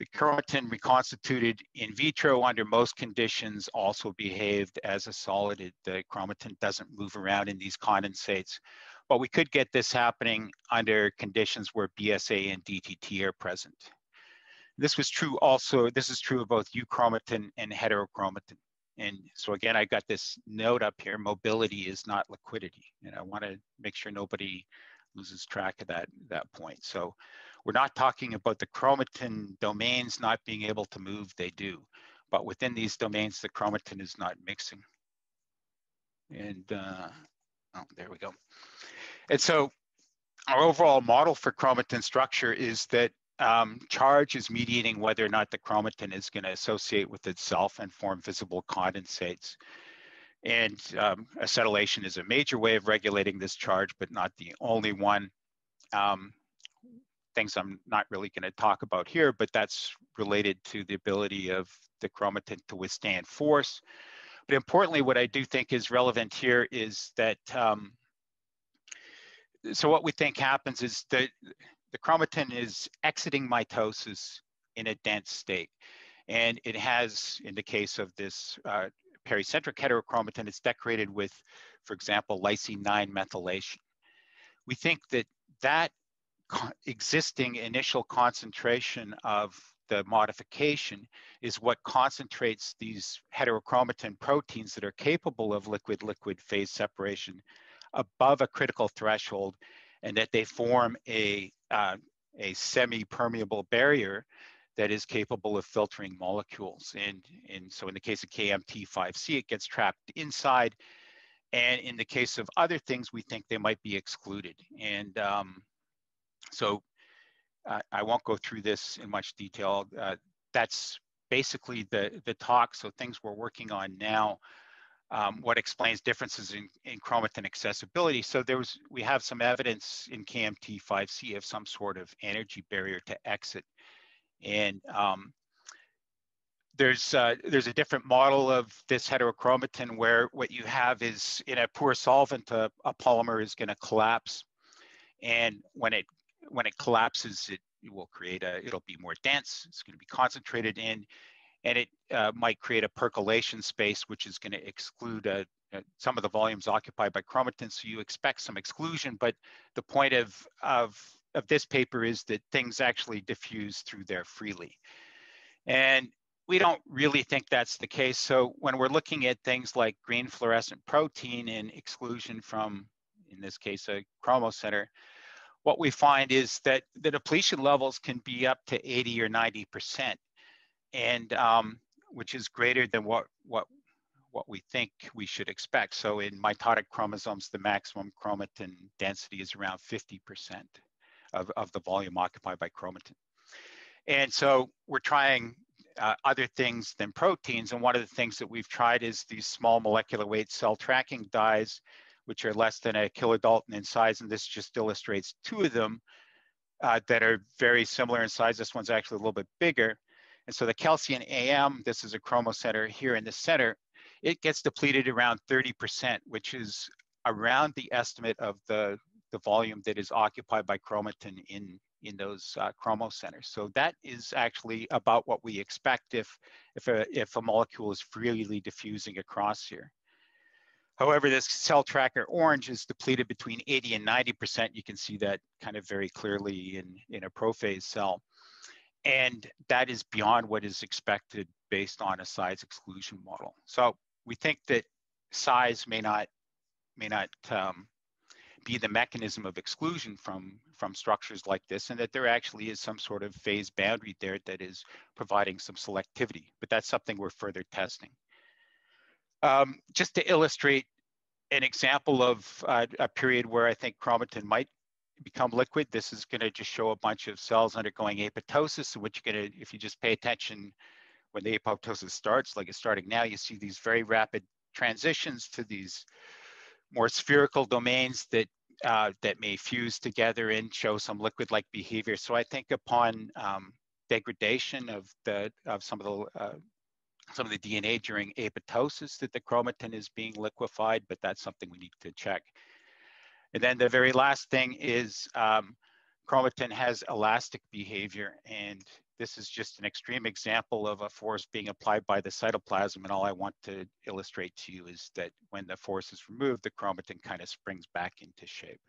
Speaker 3: The chromatin reconstituted in vitro under most conditions also behaved as a solid. The chromatin doesn't move around in these condensates. But we could get this happening under conditions where BSA and DTT are present. This was true also, this is true of both euchromatin and heterochromatin. And so again, I got this note up here, mobility is not liquidity. And I wanna make sure nobody loses track of that, that point. So we're not talking about the chromatin domains not being able to move, they do. But within these domains, the chromatin is not mixing. And uh, oh, there we go. And so our overall model for chromatin structure is that um, charge is mediating whether or not the chromatin is going to associate with itself and form visible condensates. And um, acetylation is a major way of regulating this charge, but not the only one. Um, things I'm not really going to talk about here, but that's related to the ability of the chromatin to withstand force. But importantly, what I do think is relevant here is that, um, so what we think happens is that the chromatin is exiting mitosis in a dense state. And it has, in the case of this uh, pericentric heterochromatin, it's decorated with, for example, lysine 9 methylation. We think that that existing initial concentration of the modification is what concentrates these heterochromatin proteins that are capable of liquid-liquid phase separation above a critical threshold and that they form a, uh, a semi-permeable barrier that is capable of filtering molecules. And, and so in the case of KMT5C, it gets trapped inside. And in the case of other things, we think they might be excluded. And um, so uh, I won't go through this in much detail. Uh, that's basically the, the talk. So things we're working on now, um, what explains differences in, in chromatin accessibility. So there was, we have some evidence in KMT5C of some sort of energy barrier to exit. And um, there's uh, there's a different model of this heterochromatin where what you have is in a poor solvent, a, a polymer is going to collapse, and when it when it collapses, it, it, will create a, it'll be more dense, it's gonna be concentrated in, and it uh, might create a percolation space, which is gonna exclude a, a, some of the volumes occupied by chromatin. So you expect some exclusion, but the point of, of, of this paper is that things actually diffuse through there freely. And we don't really think that's the case. So when we're looking at things like green fluorescent protein and exclusion from, in this case, a chromocenter, what we find is that the depletion levels can be up to 80 or 90%, and um, which is greater than what, what, what we think we should expect. So in mitotic chromosomes, the maximum chromatin density is around 50% of, of the volume occupied by chromatin. And so we're trying uh, other things than proteins. And one of the things that we've tried is these small molecular weight cell tracking dyes which are less than a kilodalton in size. And this just illustrates two of them uh, that are very similar in size. This one's actually a little bit bigger. And so the calcein AM, this is a chromocenter here in the center, it gets depleted around 30%, which is around the estimate of the, the volume that is occupied by chromatin in, in those uh, chromocenters. So that is actually about what we expect if, if, a, if a molecule is freely diffusing across here. However, this cell tracker orange is depleted between 80 and 90%. You can see that kind of very clearly in, in a prophase cell. And that is beyond what is expected based on a size exclusion model. So we think that size may not, may not um, be the mechanism of exclusion from, from structures like this, and that there actually is some sort of phase boundary there that is providing some selectivity. But that's something we're further testing. Um, just to illustrate an example of uh, a period where I think chromatin might become liquid, this is gonna just show a bunch of cells undergoing apoptosis, which you're gonna, if you just pay attention when the apoptosis starts, like it's starting now, you see these very rapid transitions to these more spherical domains that uh, that may fuse together and show some liquid-like behavior. So I think upon um, degradation of the of some of the uh, some of the DNA during apoptosis that the chromatin is being liquefied, but that's something we need to check. And then the very last thing is um, chromatin has elastic behavior, and this is just an extreme example of a force being applied by the cytoplasm. And all I want to illustrate to you is that when the force is removed, the chromatin kind of springs back into shape.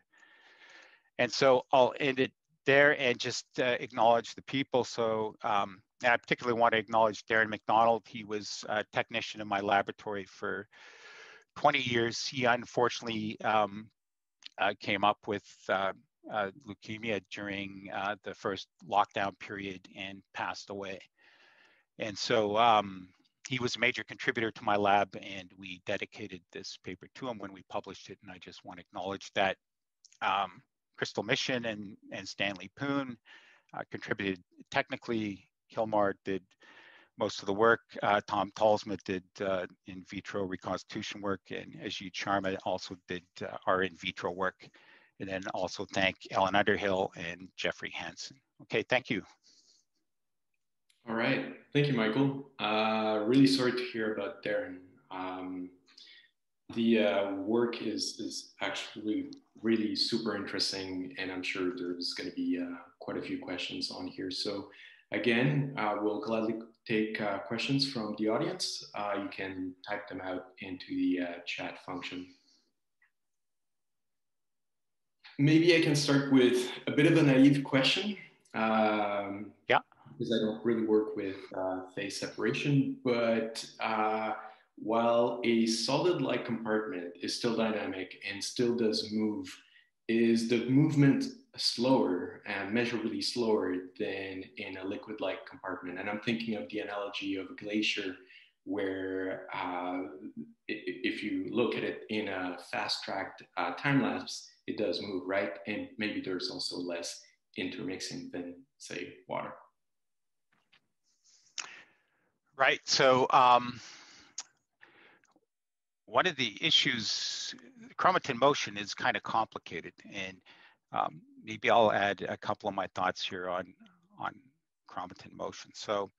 Speaker 3: And so I'll end it there and just uh, acknowledge the people. So um, and I particularly want to acknowledge Darren McDonald. He was a technician in my laboratory for 20 years. He unfortunately um, uh, came up with uh, uh, leukemia during uh, the first lockdown period and passed away. And so um, he was a major contributor to my lab and we dedicated this paper to him when we published it. And I just want to acknowledge that um, Crystal Mission and, and Stanley Poon uh, contributed technically Hilmar did most of the work. Uh, Tom Tolsma did uh, in vitro reconstitution work, and Ajit Sharma also did uh, our in vitro work. and then also thank Alan Underhill and Jeffrey Hansen. Okay, thank you.
Speaker 1: All right, thank you, Michael. Uh, really sorry to hear about Darren. Um, the uh, work is, is actually really super interesting, and I'm sure there's going to be uh, quite a few questions on here. So again, uh, we'll gladly take uh, questions from the audience. Uh, you can type them out into the uh, chat function. Maybe I can start with a bit of a naive question. Um,
Speaker 3: yeah.
Speaker 1: Because I don't really work with phase separation, but while a solid-like compartment is still dynamic and still does move, is the movement slower and measurably slower than in a liquid-like compartment? And I'm thinking of the analogy of a glacier where uh, if you look at it in a fast-tracked uh, time lapse, it does move, right? And maybe there's also less intermixing than, say, water.
Speaker 3: Right. So um, one of the issues, chromatin motion is kind of complicated, and um, maybe I'll add a couple of my thoughts here on on chromatin motion. So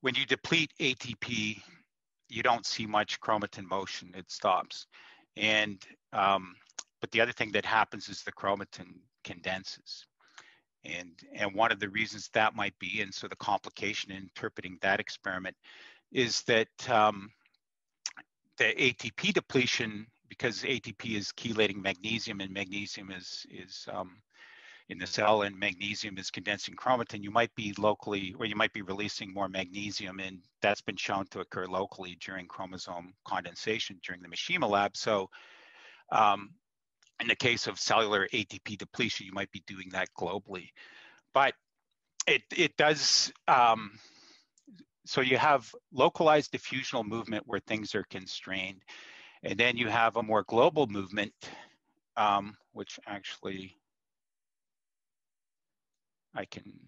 Speaker 3: when you deplete ATP, you don't see much chromatin motion; it stops. And um, but the other thing that happens is the chromatin condenses. And, and one of the reasons that might be, and so the complication in interpreting that experiment, is that um, the ATP depletion, because ATP is chelating magnesium and magnesium is, is um, in the cell and magnesium is condensing chromatin, you might be locally, or you might be releasing more magnesium and that's been shown to occur locally during chromosome condensation during the Maeshima lab. So um, in the case of cellular ATP depletion, you might be doing that globally. But it, it does, um, so you have localized diffusional movement where things are constrained. And then you have a more global movement, um, which actually I can,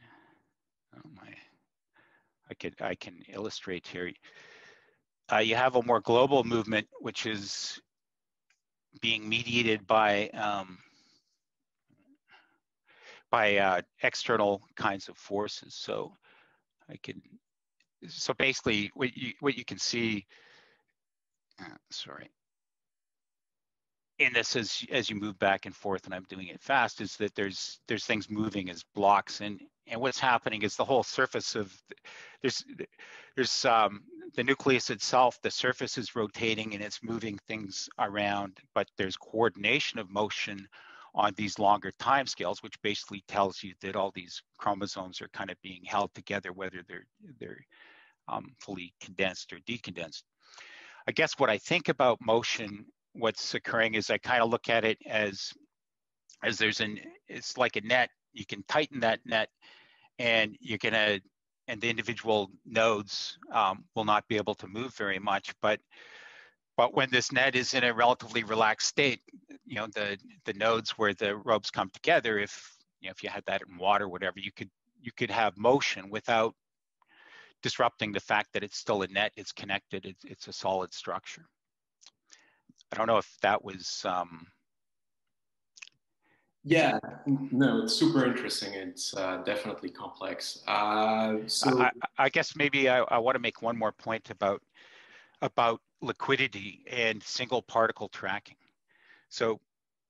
Speaker 3: oh my, I can, I can illustrate here. Uh, you have a more global movement, which is being mediated by um, by uh, external kinds of forces. So I can so basically what you what you can see uh, sorry. In this as as you move back and forth and i'm doing it fast is that there's there's things moving as blocks. And and what's happening is the whole surface of there's there's um, the nucleus itself the surface is rotating and it's moving things around but there's coordination of motion on these longer time scales which basically tells you that all these chromosomes are kind of being held together whether they're they're um, fully condensed or decondensed. I guess what I think about motion, what's occurring is I kind of look at it as, as there's an, it's like a net, you can tighten that net and you're gonna, and the individual nodes um, will not be able to move very much, but but when this net is in a relatively relaxed state, you know, the, the nodes where the ropes come together, if, you know, if you had that in water, whatever, you could, you could have motion without disrupting the fact that it's still a net, it's connected, it's, it's a solid structure. I don't know if that was. Um...
Speaker 1: Yeah, no, it's super interesting. It's uh, definitely complex. Uh, so
Speaker 3: I, I, guess maybe I, I want to make one more point about about liquidity and single particle tracking. So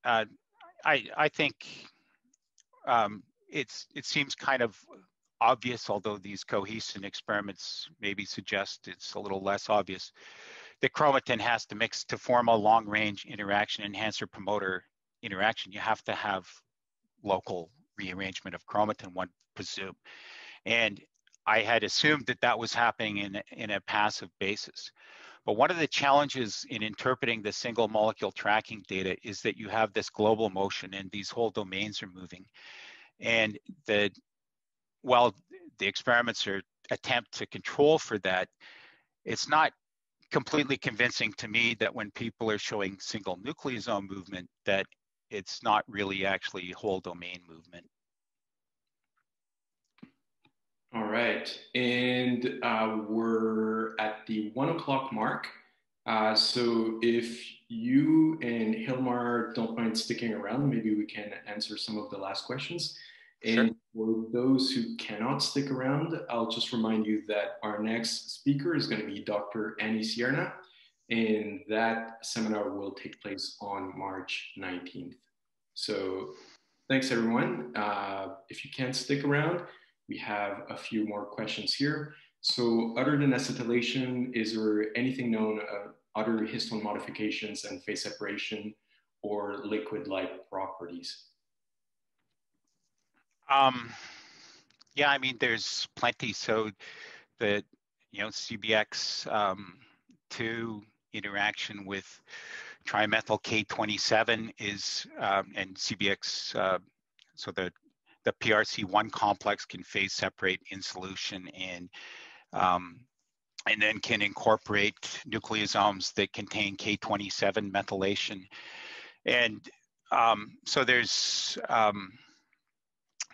Speaker 3: uh, I I think um, it's it seems kind of obvious, although these cohesin experiments maybe suggest it's a little less obvious, that chromatin has to mix to form a long range interaction enhancer promoter interaction. You have to have local rearrangement of chromatin, one presume. And I had assumed that that was happening in, in a passive basis. But one of the challenges in interpreting the single molecule tracking data is that you have this global motion and these whole domains are moving. And the while the experiments are attempt to control for that, it's not completely convincing to me that when people are showing single nucleosome movement, that it's not really actually whole domain movement.
Speaker 1: All right, and uh, we're at the one o'clock mark. Uh, so if you and Hilmar don't mind sticking around, maybe we can answer some of the last questions.
Speaker 3: Sure.
Speaker 1: And for those who cannot stick around, I'll just remind you that our next speaker is going to be Dr. Annie Ciernia, and that seminar will take place on March 19th. So thanks everyone. Uh, if you can't stick around, we have a few more questions here. So other than acetylation, is there anything known uh, other histone modifications and phase separation or liquid-like properties?
Speaker 3: Um, yeah, I mean, there's plenty. So the, you know, CBX um, 2 interaction with trimethyl K27 is, um, and CBX, uh, so the, the PRC1 complex can phase separate in solution and um, and then can incorporate nucleosomes that contain K27 methylation. And um, so there's um,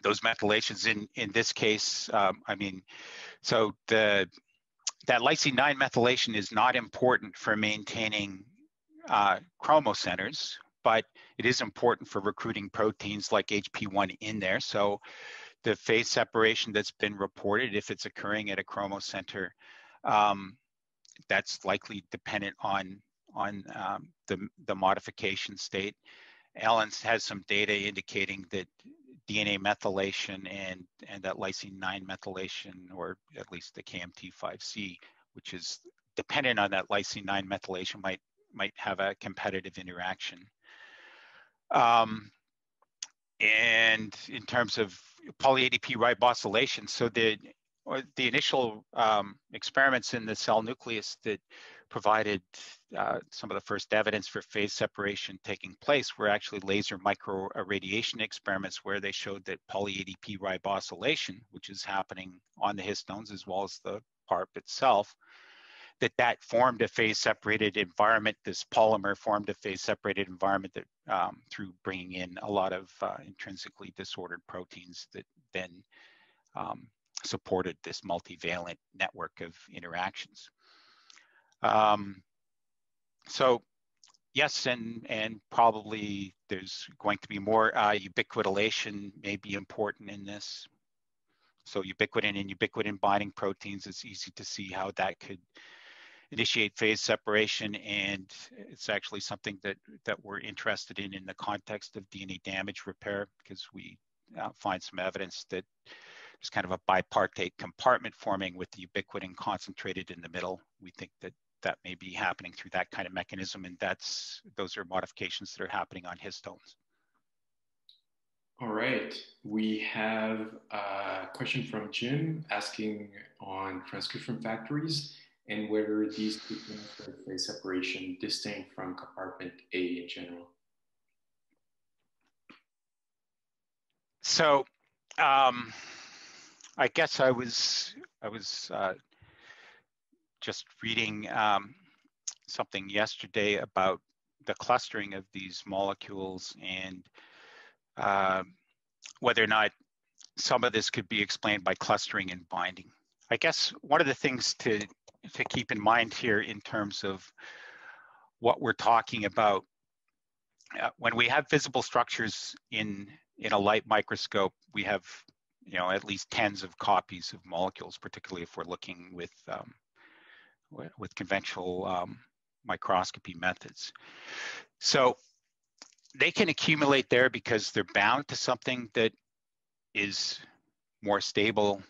Speaker 3: those methylations in, in this case, um, I mean, so the that lysine 9 methylation is not important for maintaining uh, chromocenters, but it is important for recruiting proteins like HP1 in there. So the phase separation that's been reported, if it's occurring at a chromocenter, um, that's likely dependent on on um, the the modification state. Alan has some data indicating that DNA methylation and and that lysine 9 methylation, or at least the KMT5C, which is dependent on that lysine 9 methylation, might might have a competitive interaction. Um, and in terms of poly-ADP ribosylation, so the the initial um, experiments in the cell nucleus that provided uh, some of the first evidence for phase separation taking place were actually laser micro microirradiation experiments where they showed that poly-ADP ribosylation, which is happening on the histones as well as the PARP itself, that that formed a phase separated environment. This polymer formed a phase separated environment that um, through bringing in a lot of uh, intrinsically disordered proteins that then um, supported this multivalent network of interactions. Um, so yes, and, and probably there's going to be more uh, ubiquitination may be important in this. So ubiquitin and ubiquitin binding proteins, it's easy to see how that could initiate phase separation and it's actually something that that we're interested in in the context of DNA damage repair because we uh, find some evidence that there's kind of a bipartite compartment forming with the ubiquitin concentrated in the middle. We think that that may be happening through that kind of mechanism, and that's those are modifications that are happening on histones.
Speaker 1: All right, we have a question from Jim asking on transcription factories and whether these treatments phase separation distinct from compartment A in general.
Speaker 3: So, um, I guess I was I was uh, just reading um, something yesterday about the clustering of these molecules and uh, whether or not some of this could be explained by clustering and binding. I guess one of the things to to keep in mind here in terms of what we're talking about uh, when we have visible structures in in a light microscope, we have you know, at least tens of copies of molecules, particularly if we're looking with, um, with conventional um, microscopy methods. So they can accumulate there because they're bound to something that is more stable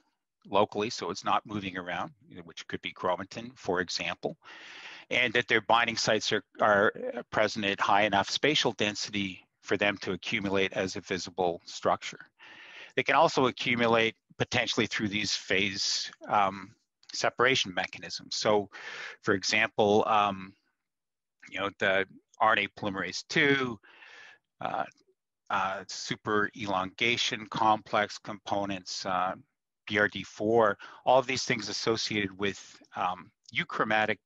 Speaker 3: locally, so it's not moving around, which could be chromatin, for example, and that their binding sites are, are present at high enough spatial density for them to accumulate as a visible structure. They can also accumulate potentially through these phase um, separation mechanisms. So, for example, um, you know, the RNA polymerase 2, uh, uh, super elongation complex components, uh, BRD4, all of these things associated with um, euchromatic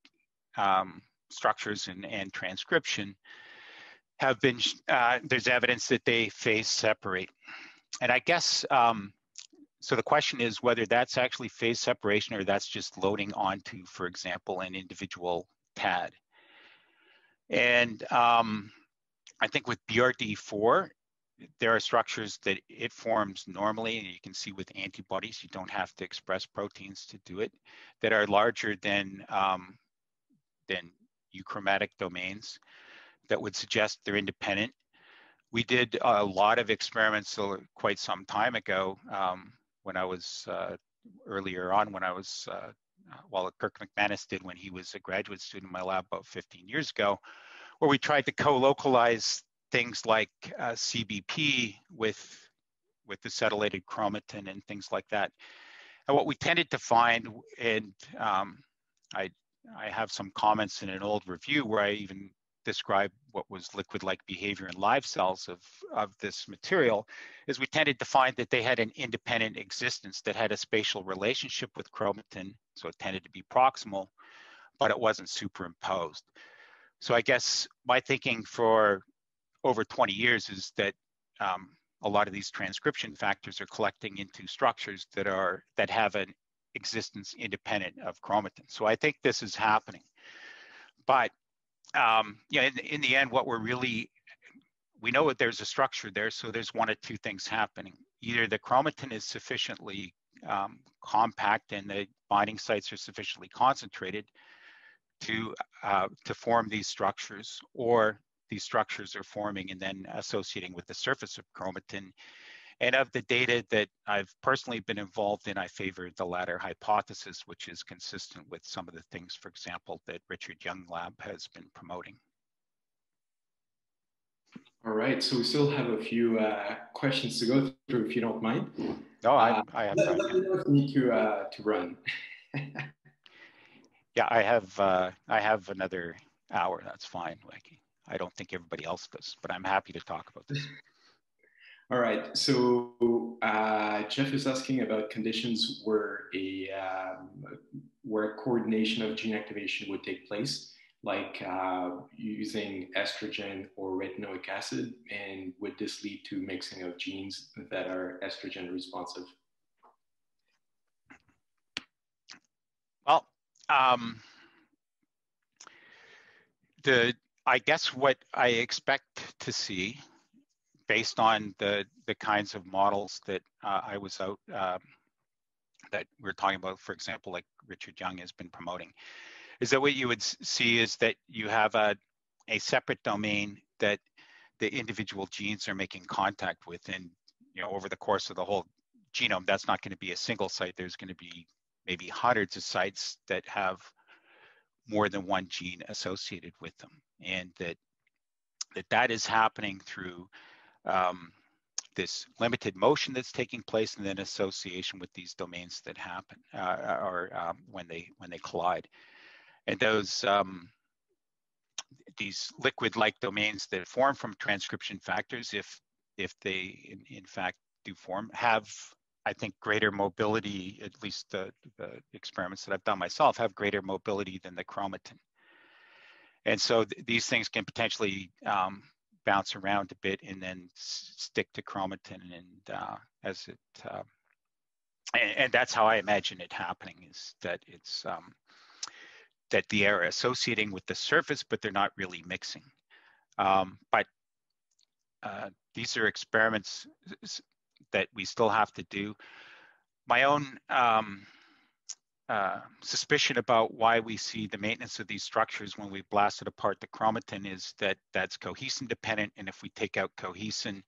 Speaker 3: um, structures and, and transcription have been, uh, there's evidence that they phase separate and I guess, um, so the question is whether that's actually phase separation or that's just loading onto, for example, an individual TAD. And um, I think with BRD4, there are structures that it forms normally, and you can see with antibodies, you don't have to express proteins to do it, that are larger than, um, than euchromatic domains that would suggest they're independent. We did a lot of experiments quite some time ago um, when I was uh, earlier on when I was, uh, well, Kirk McManus did when he was a graduate student in my lab about 15 years ago, where we tried to co-localize things like uh, CBP with with acetylated chromatin and things like that. And what we tended to find, and um, I I have some comments in an old review where I even describe what was liquid-like behavior in live cells of, of this material, is we tended to find that they had an independent existence that had a spatial relationship with chromatin, so it tended to be proximal, but it wasn't superimposed. So I guess my thinking for over 20 years is that um, a lot of these transcription factors are collecting into structures that are that have an existence independent of chromatin. So I think this is happening. But um, yeah, in, in the end, what we're really we know that there's a structure there, so there's one of two things happening. Either the chromatin is sufficiently um, compact and the binding sites are sufficiently concentrated to uh, to form these structures, or these structures are forming and then associating with the surface of chromatin. And of the data that I've personally been involved in, I favor the latter hypothesis, which is consistent with some of the things, for example, that Richard Young Lab has been promoting.
Speaker 1: All right, so we still have a few uh, questions to go through, if you don't mind.
Speaker 3: No, I, uh, I have.
Speaker 1: Let, let me know need to uh, to run.
Speaker 3: yeah, I have. Uh, I have another hour. That's fine, Wakey. I don't think everybody else does, but I'm happy to talk about this.
Speaker 1: All right. So uh, Jeff is asking about conditions where a um, where coordination of gene activation would take place, like uh, using estrogen or retinoic acid, and would this lead to mixing of genes that are estrogen responsive?
Speaker 3: Well, um, the I guess what I expect to see based on the the kinds of models that uh, I was out um, that we're talking about, for example, like Richard Young has been promoting, is that what you would see is that you have a a separate domain that the individual genes are making contact with, and you know over the course of the whole genome, that's not going to be a single site. There's going to be maybe hundreds of sites that have more than one gene associated with them, and that that that is happening through um, this limited motion that's taking place and then association with these domains that happen uh, or um, when they when they collide. And those um, these liquid-like domains that form from transcription factors if if they in, in fact do form have I think greater mobility, at least the, the experiments that I've done myself, have greater mobility than the chromatin. And so th these things can potentially um, bounce around a bit and then stick to chromatin and uh, as it uh, and, and, that's how I imagine it happening is that it's um, that the are associating with the surface but they're not really mixing um, but uh, these are experiments that we still have to do my own um, uh, suspicion about why we see the maintenance of these structures when we blasted apart the chromatin is that that's cohesin dependent. And if we take out cohesin,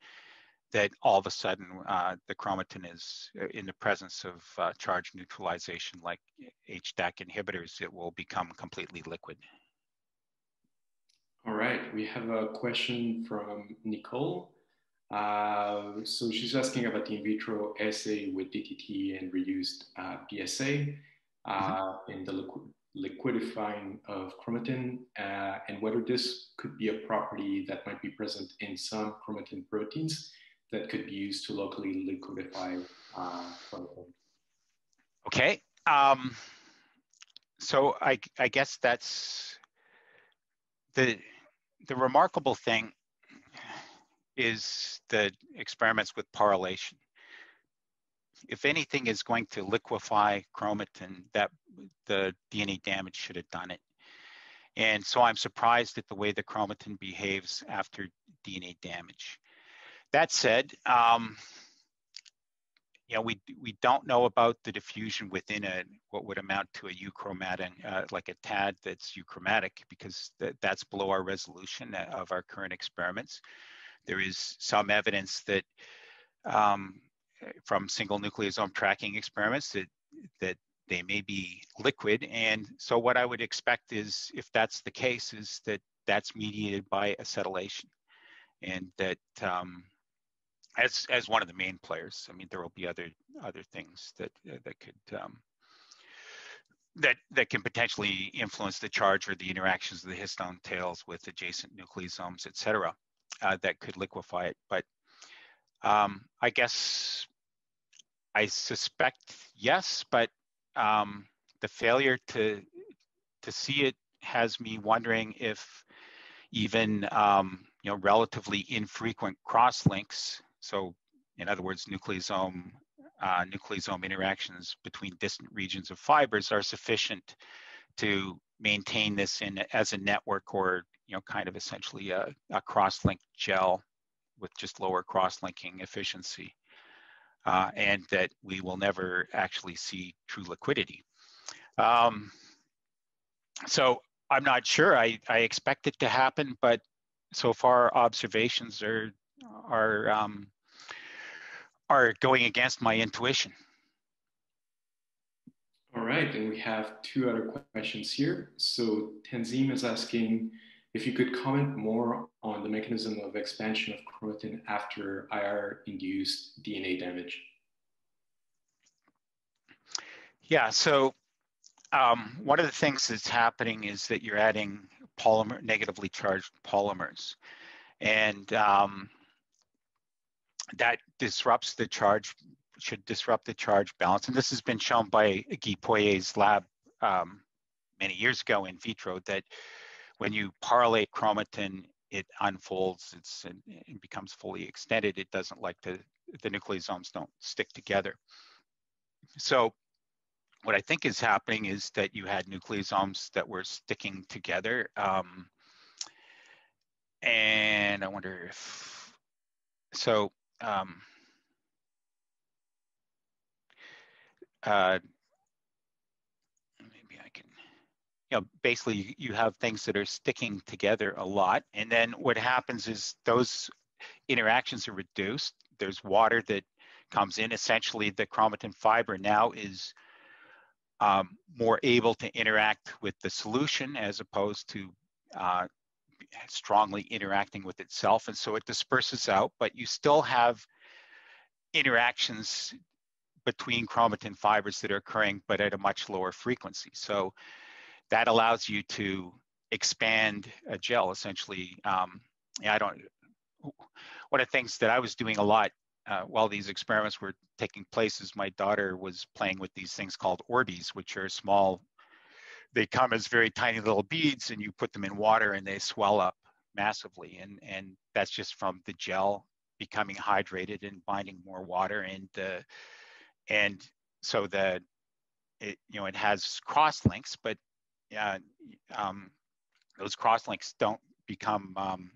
Speaker 3: that all of a sudden uh, the chromatin is uh, in the presence of uh, charge neutralization like HDAC inhibitors, it will become completely liquid.
Speaker 1: All right, we have a question from Nicole. Uh, so she's asking about the in vitro assay with DTT and reused uh, PSA uh, in the liquid, liquidifying of chromatin uh, and whether this could be a property that might be present in some chromatin proteins that could be used to locally liquidify uh, chromatin.
Speaker 3: Okay. Um, so I, I guess that's the, the remarkable thing is the experiments with PARylation if anything is going to liquefy chromatin, that the DNA damage should have done it. And so I'm surprised at the way the chromatin behaves after DNA damage. That said, um, you know, we we don't know about the diffusion within a what would amount to a euchromatin, uh, like a TAD that's euchromatic, because th that's below our resolution of our current experiments. There is some evidence that um, from single nucleosome tracking experiments that that they may be liquid, and so what I would expect is, if that's the case, is that that's mediated by acetylation, and that um, as as one of the main players. I mean, there will be other other things that uh, that could um, that that can potentially influence the charge or the interactions of the histone tails with adjacent nucleosomes, et cetera, uh, that could liquefy it. But um, I guess I suspect yes, but um, the failure to to see it has me wondering if even um, you know relatively infrequent cross links so in other words, nucleosome, uh, nucleosome interactions between distant regions of fibers are sufficient to maintain this in as a network or you know kind of essentially a, a cross-linked gel with just lower cross-linking efficiency uh, and that we will never actually see true liquidity. Um, so I'm not sure. I, I expect it to happen, but so far observations are are um, are going against my intuition.
Speaker 1: All right, and we have two other questions here. So Tanzim is asking if you could comment more on the mechanism of expansion of chromatin after IR-induced DNA damage.
Speaker 3: Yeah, so um, one of the things that's happening is that you're adding polymer, negatively charged polymers. And um, that disrupts the charge, should disrupt the charge balance. And this has been shown by Guy Poirier's lab um, many years ago in vitro that when you PARylate chromatin, it unfolds, it's, it becomes fully extended. It doesn't like to, the nucleosomes don't stick together. So what I think is happening is that you had nucleosomes that were sticking together. Um, and I wonder if, so um, uh, maybe I can, you know, basically you have things that are sticking together a lot. And then what happens is those interactions are reduced. There's water that comes in. Essentially, the chromatin fiber now is um, more able to interact with the solution as opposed to uh, strongly interacting with itself. And so it disperses out, but you still have interactions between chromatin fibers that are occurring, but at a much lower frequency. So that allows you to expand a gel essentially. Um, I don't, one of the things that I was doing a lot uh, while these experiments were taking place is my daughter was playing with these things called Orbeez, which are small they come as very tiny little beads and you put them in water and they swell up massively and and that's just from the gel becoming hydrated and binding more water and uh, and so that it you know it has cross links but uh, um, those cross links don't become um,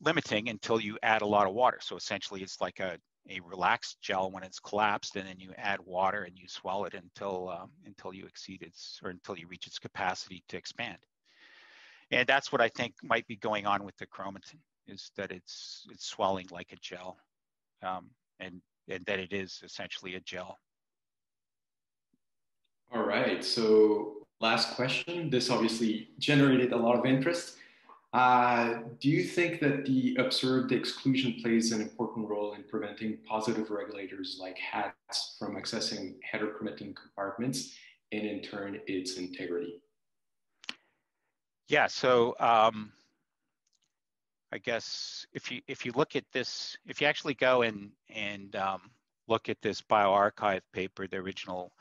Speaker 3: limiting until you add a lot of water so essentially it's like a a relaxed gel when it's collapsed, and then you add water and you swell it until um, until you exceed its or until you reach its capacity to expand. And that's what I think might be going on with the chromatin is that it's it's swelling like a gel, um, and and that it is essentially a gel.
Speaker 1: All right. So last question. This obviously generated a lot of interest. Uh, do you think that the observed exclusion plays an important role in preventing positive regulators like HATs from accessing heterochromatin compartments and in turn its integrity?
Speaker 3: Yeah, so um, I guess if you if you look at this, if you actually go and and um, look at this bioRxiv paper, the original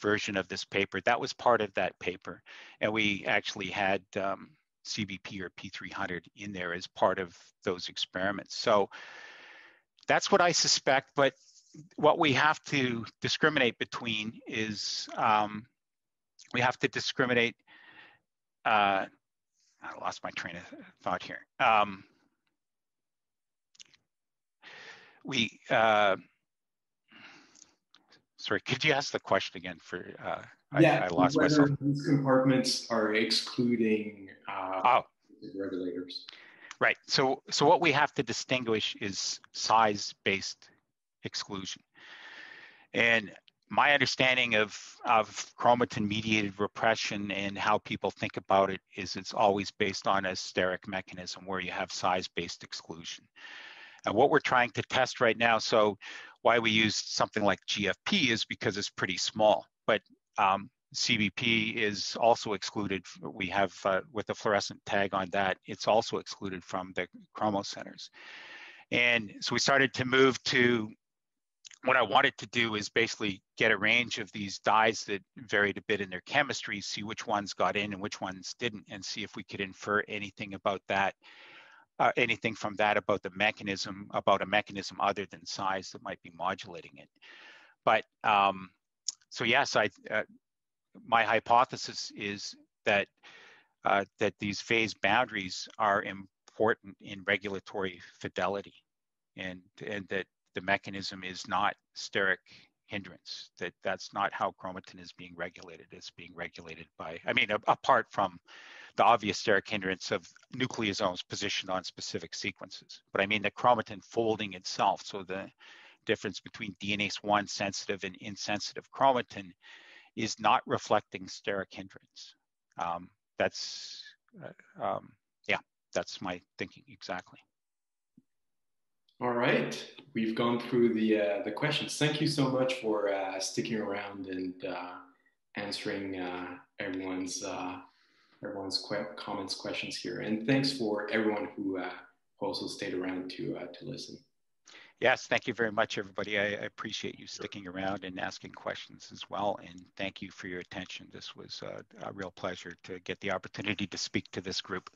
Speaker 3: version of this paper, that was part of that paper, and we actually had um, CBP or P300 in there as part of those experiments. So that's what I suspect, but what we have to discriminate between is um, we have to discriminate uh, I lost my train of thought here. Um, we, uh, sorry, could you ask the question again for, uh,
Speaker 1: yeah,
Speaker 3: I, I lost myself.
Speaker 1: These compartments are excluding uh, oh. regulators.
Speaker 3: Right. So, so what we have to distinguish is size-based exclusion. And my understanding of, of chromatin-mediated repression and how people think about it is it's always based on a steric mechanism where you have size-based exclusion. And what we're trying to test right now, so why we use something like GFP is because it's pretty small, but um, CBP is also excluded. We have, uh, with the fluorescent tag on that, it's also excluded from the chromo centers. And so we started to move to what I wanted to do is basically get a range of these dyes that varied a bit in their chemistry, see which ones got in and which ones didn't, and see if we could infer anything about that, uh, anything from that about the mechanism, about a mechanism other than size that might be modulating it. But um, so yes, I, uh, my hypothesis is that uh, that these phase boundaries are important in regulatory fidelity, and and that the mechanism is not steric hindrance, that that's not how chromatin is being regulated. It's being regulated by, I mean, a, apart from the obvious steric hindrance of nucleosomes positioned on specific sequences. But I mean the chromatin folding itself. So the difference between DNase 1 sensitive and insensitive chromatin is not reflecting steric hindrance. Um, that's, uh, um, yeah, that's my thinking exactly.
Speaker 1: All right, we've gone through the uh, the questions. Thank you so much for uh, sticking around and uh, answering uh, everyone's uh, everyone's que comments, questions here, and thanks for everyone who uh, also stayed around to to listen.
Speaker 3: Yes, thank you very much, everybody. I, appreciate you sticking around and asking questions as well, and thank you for your attention. This was a, a real pleasure to get the opportunity to speak to this group.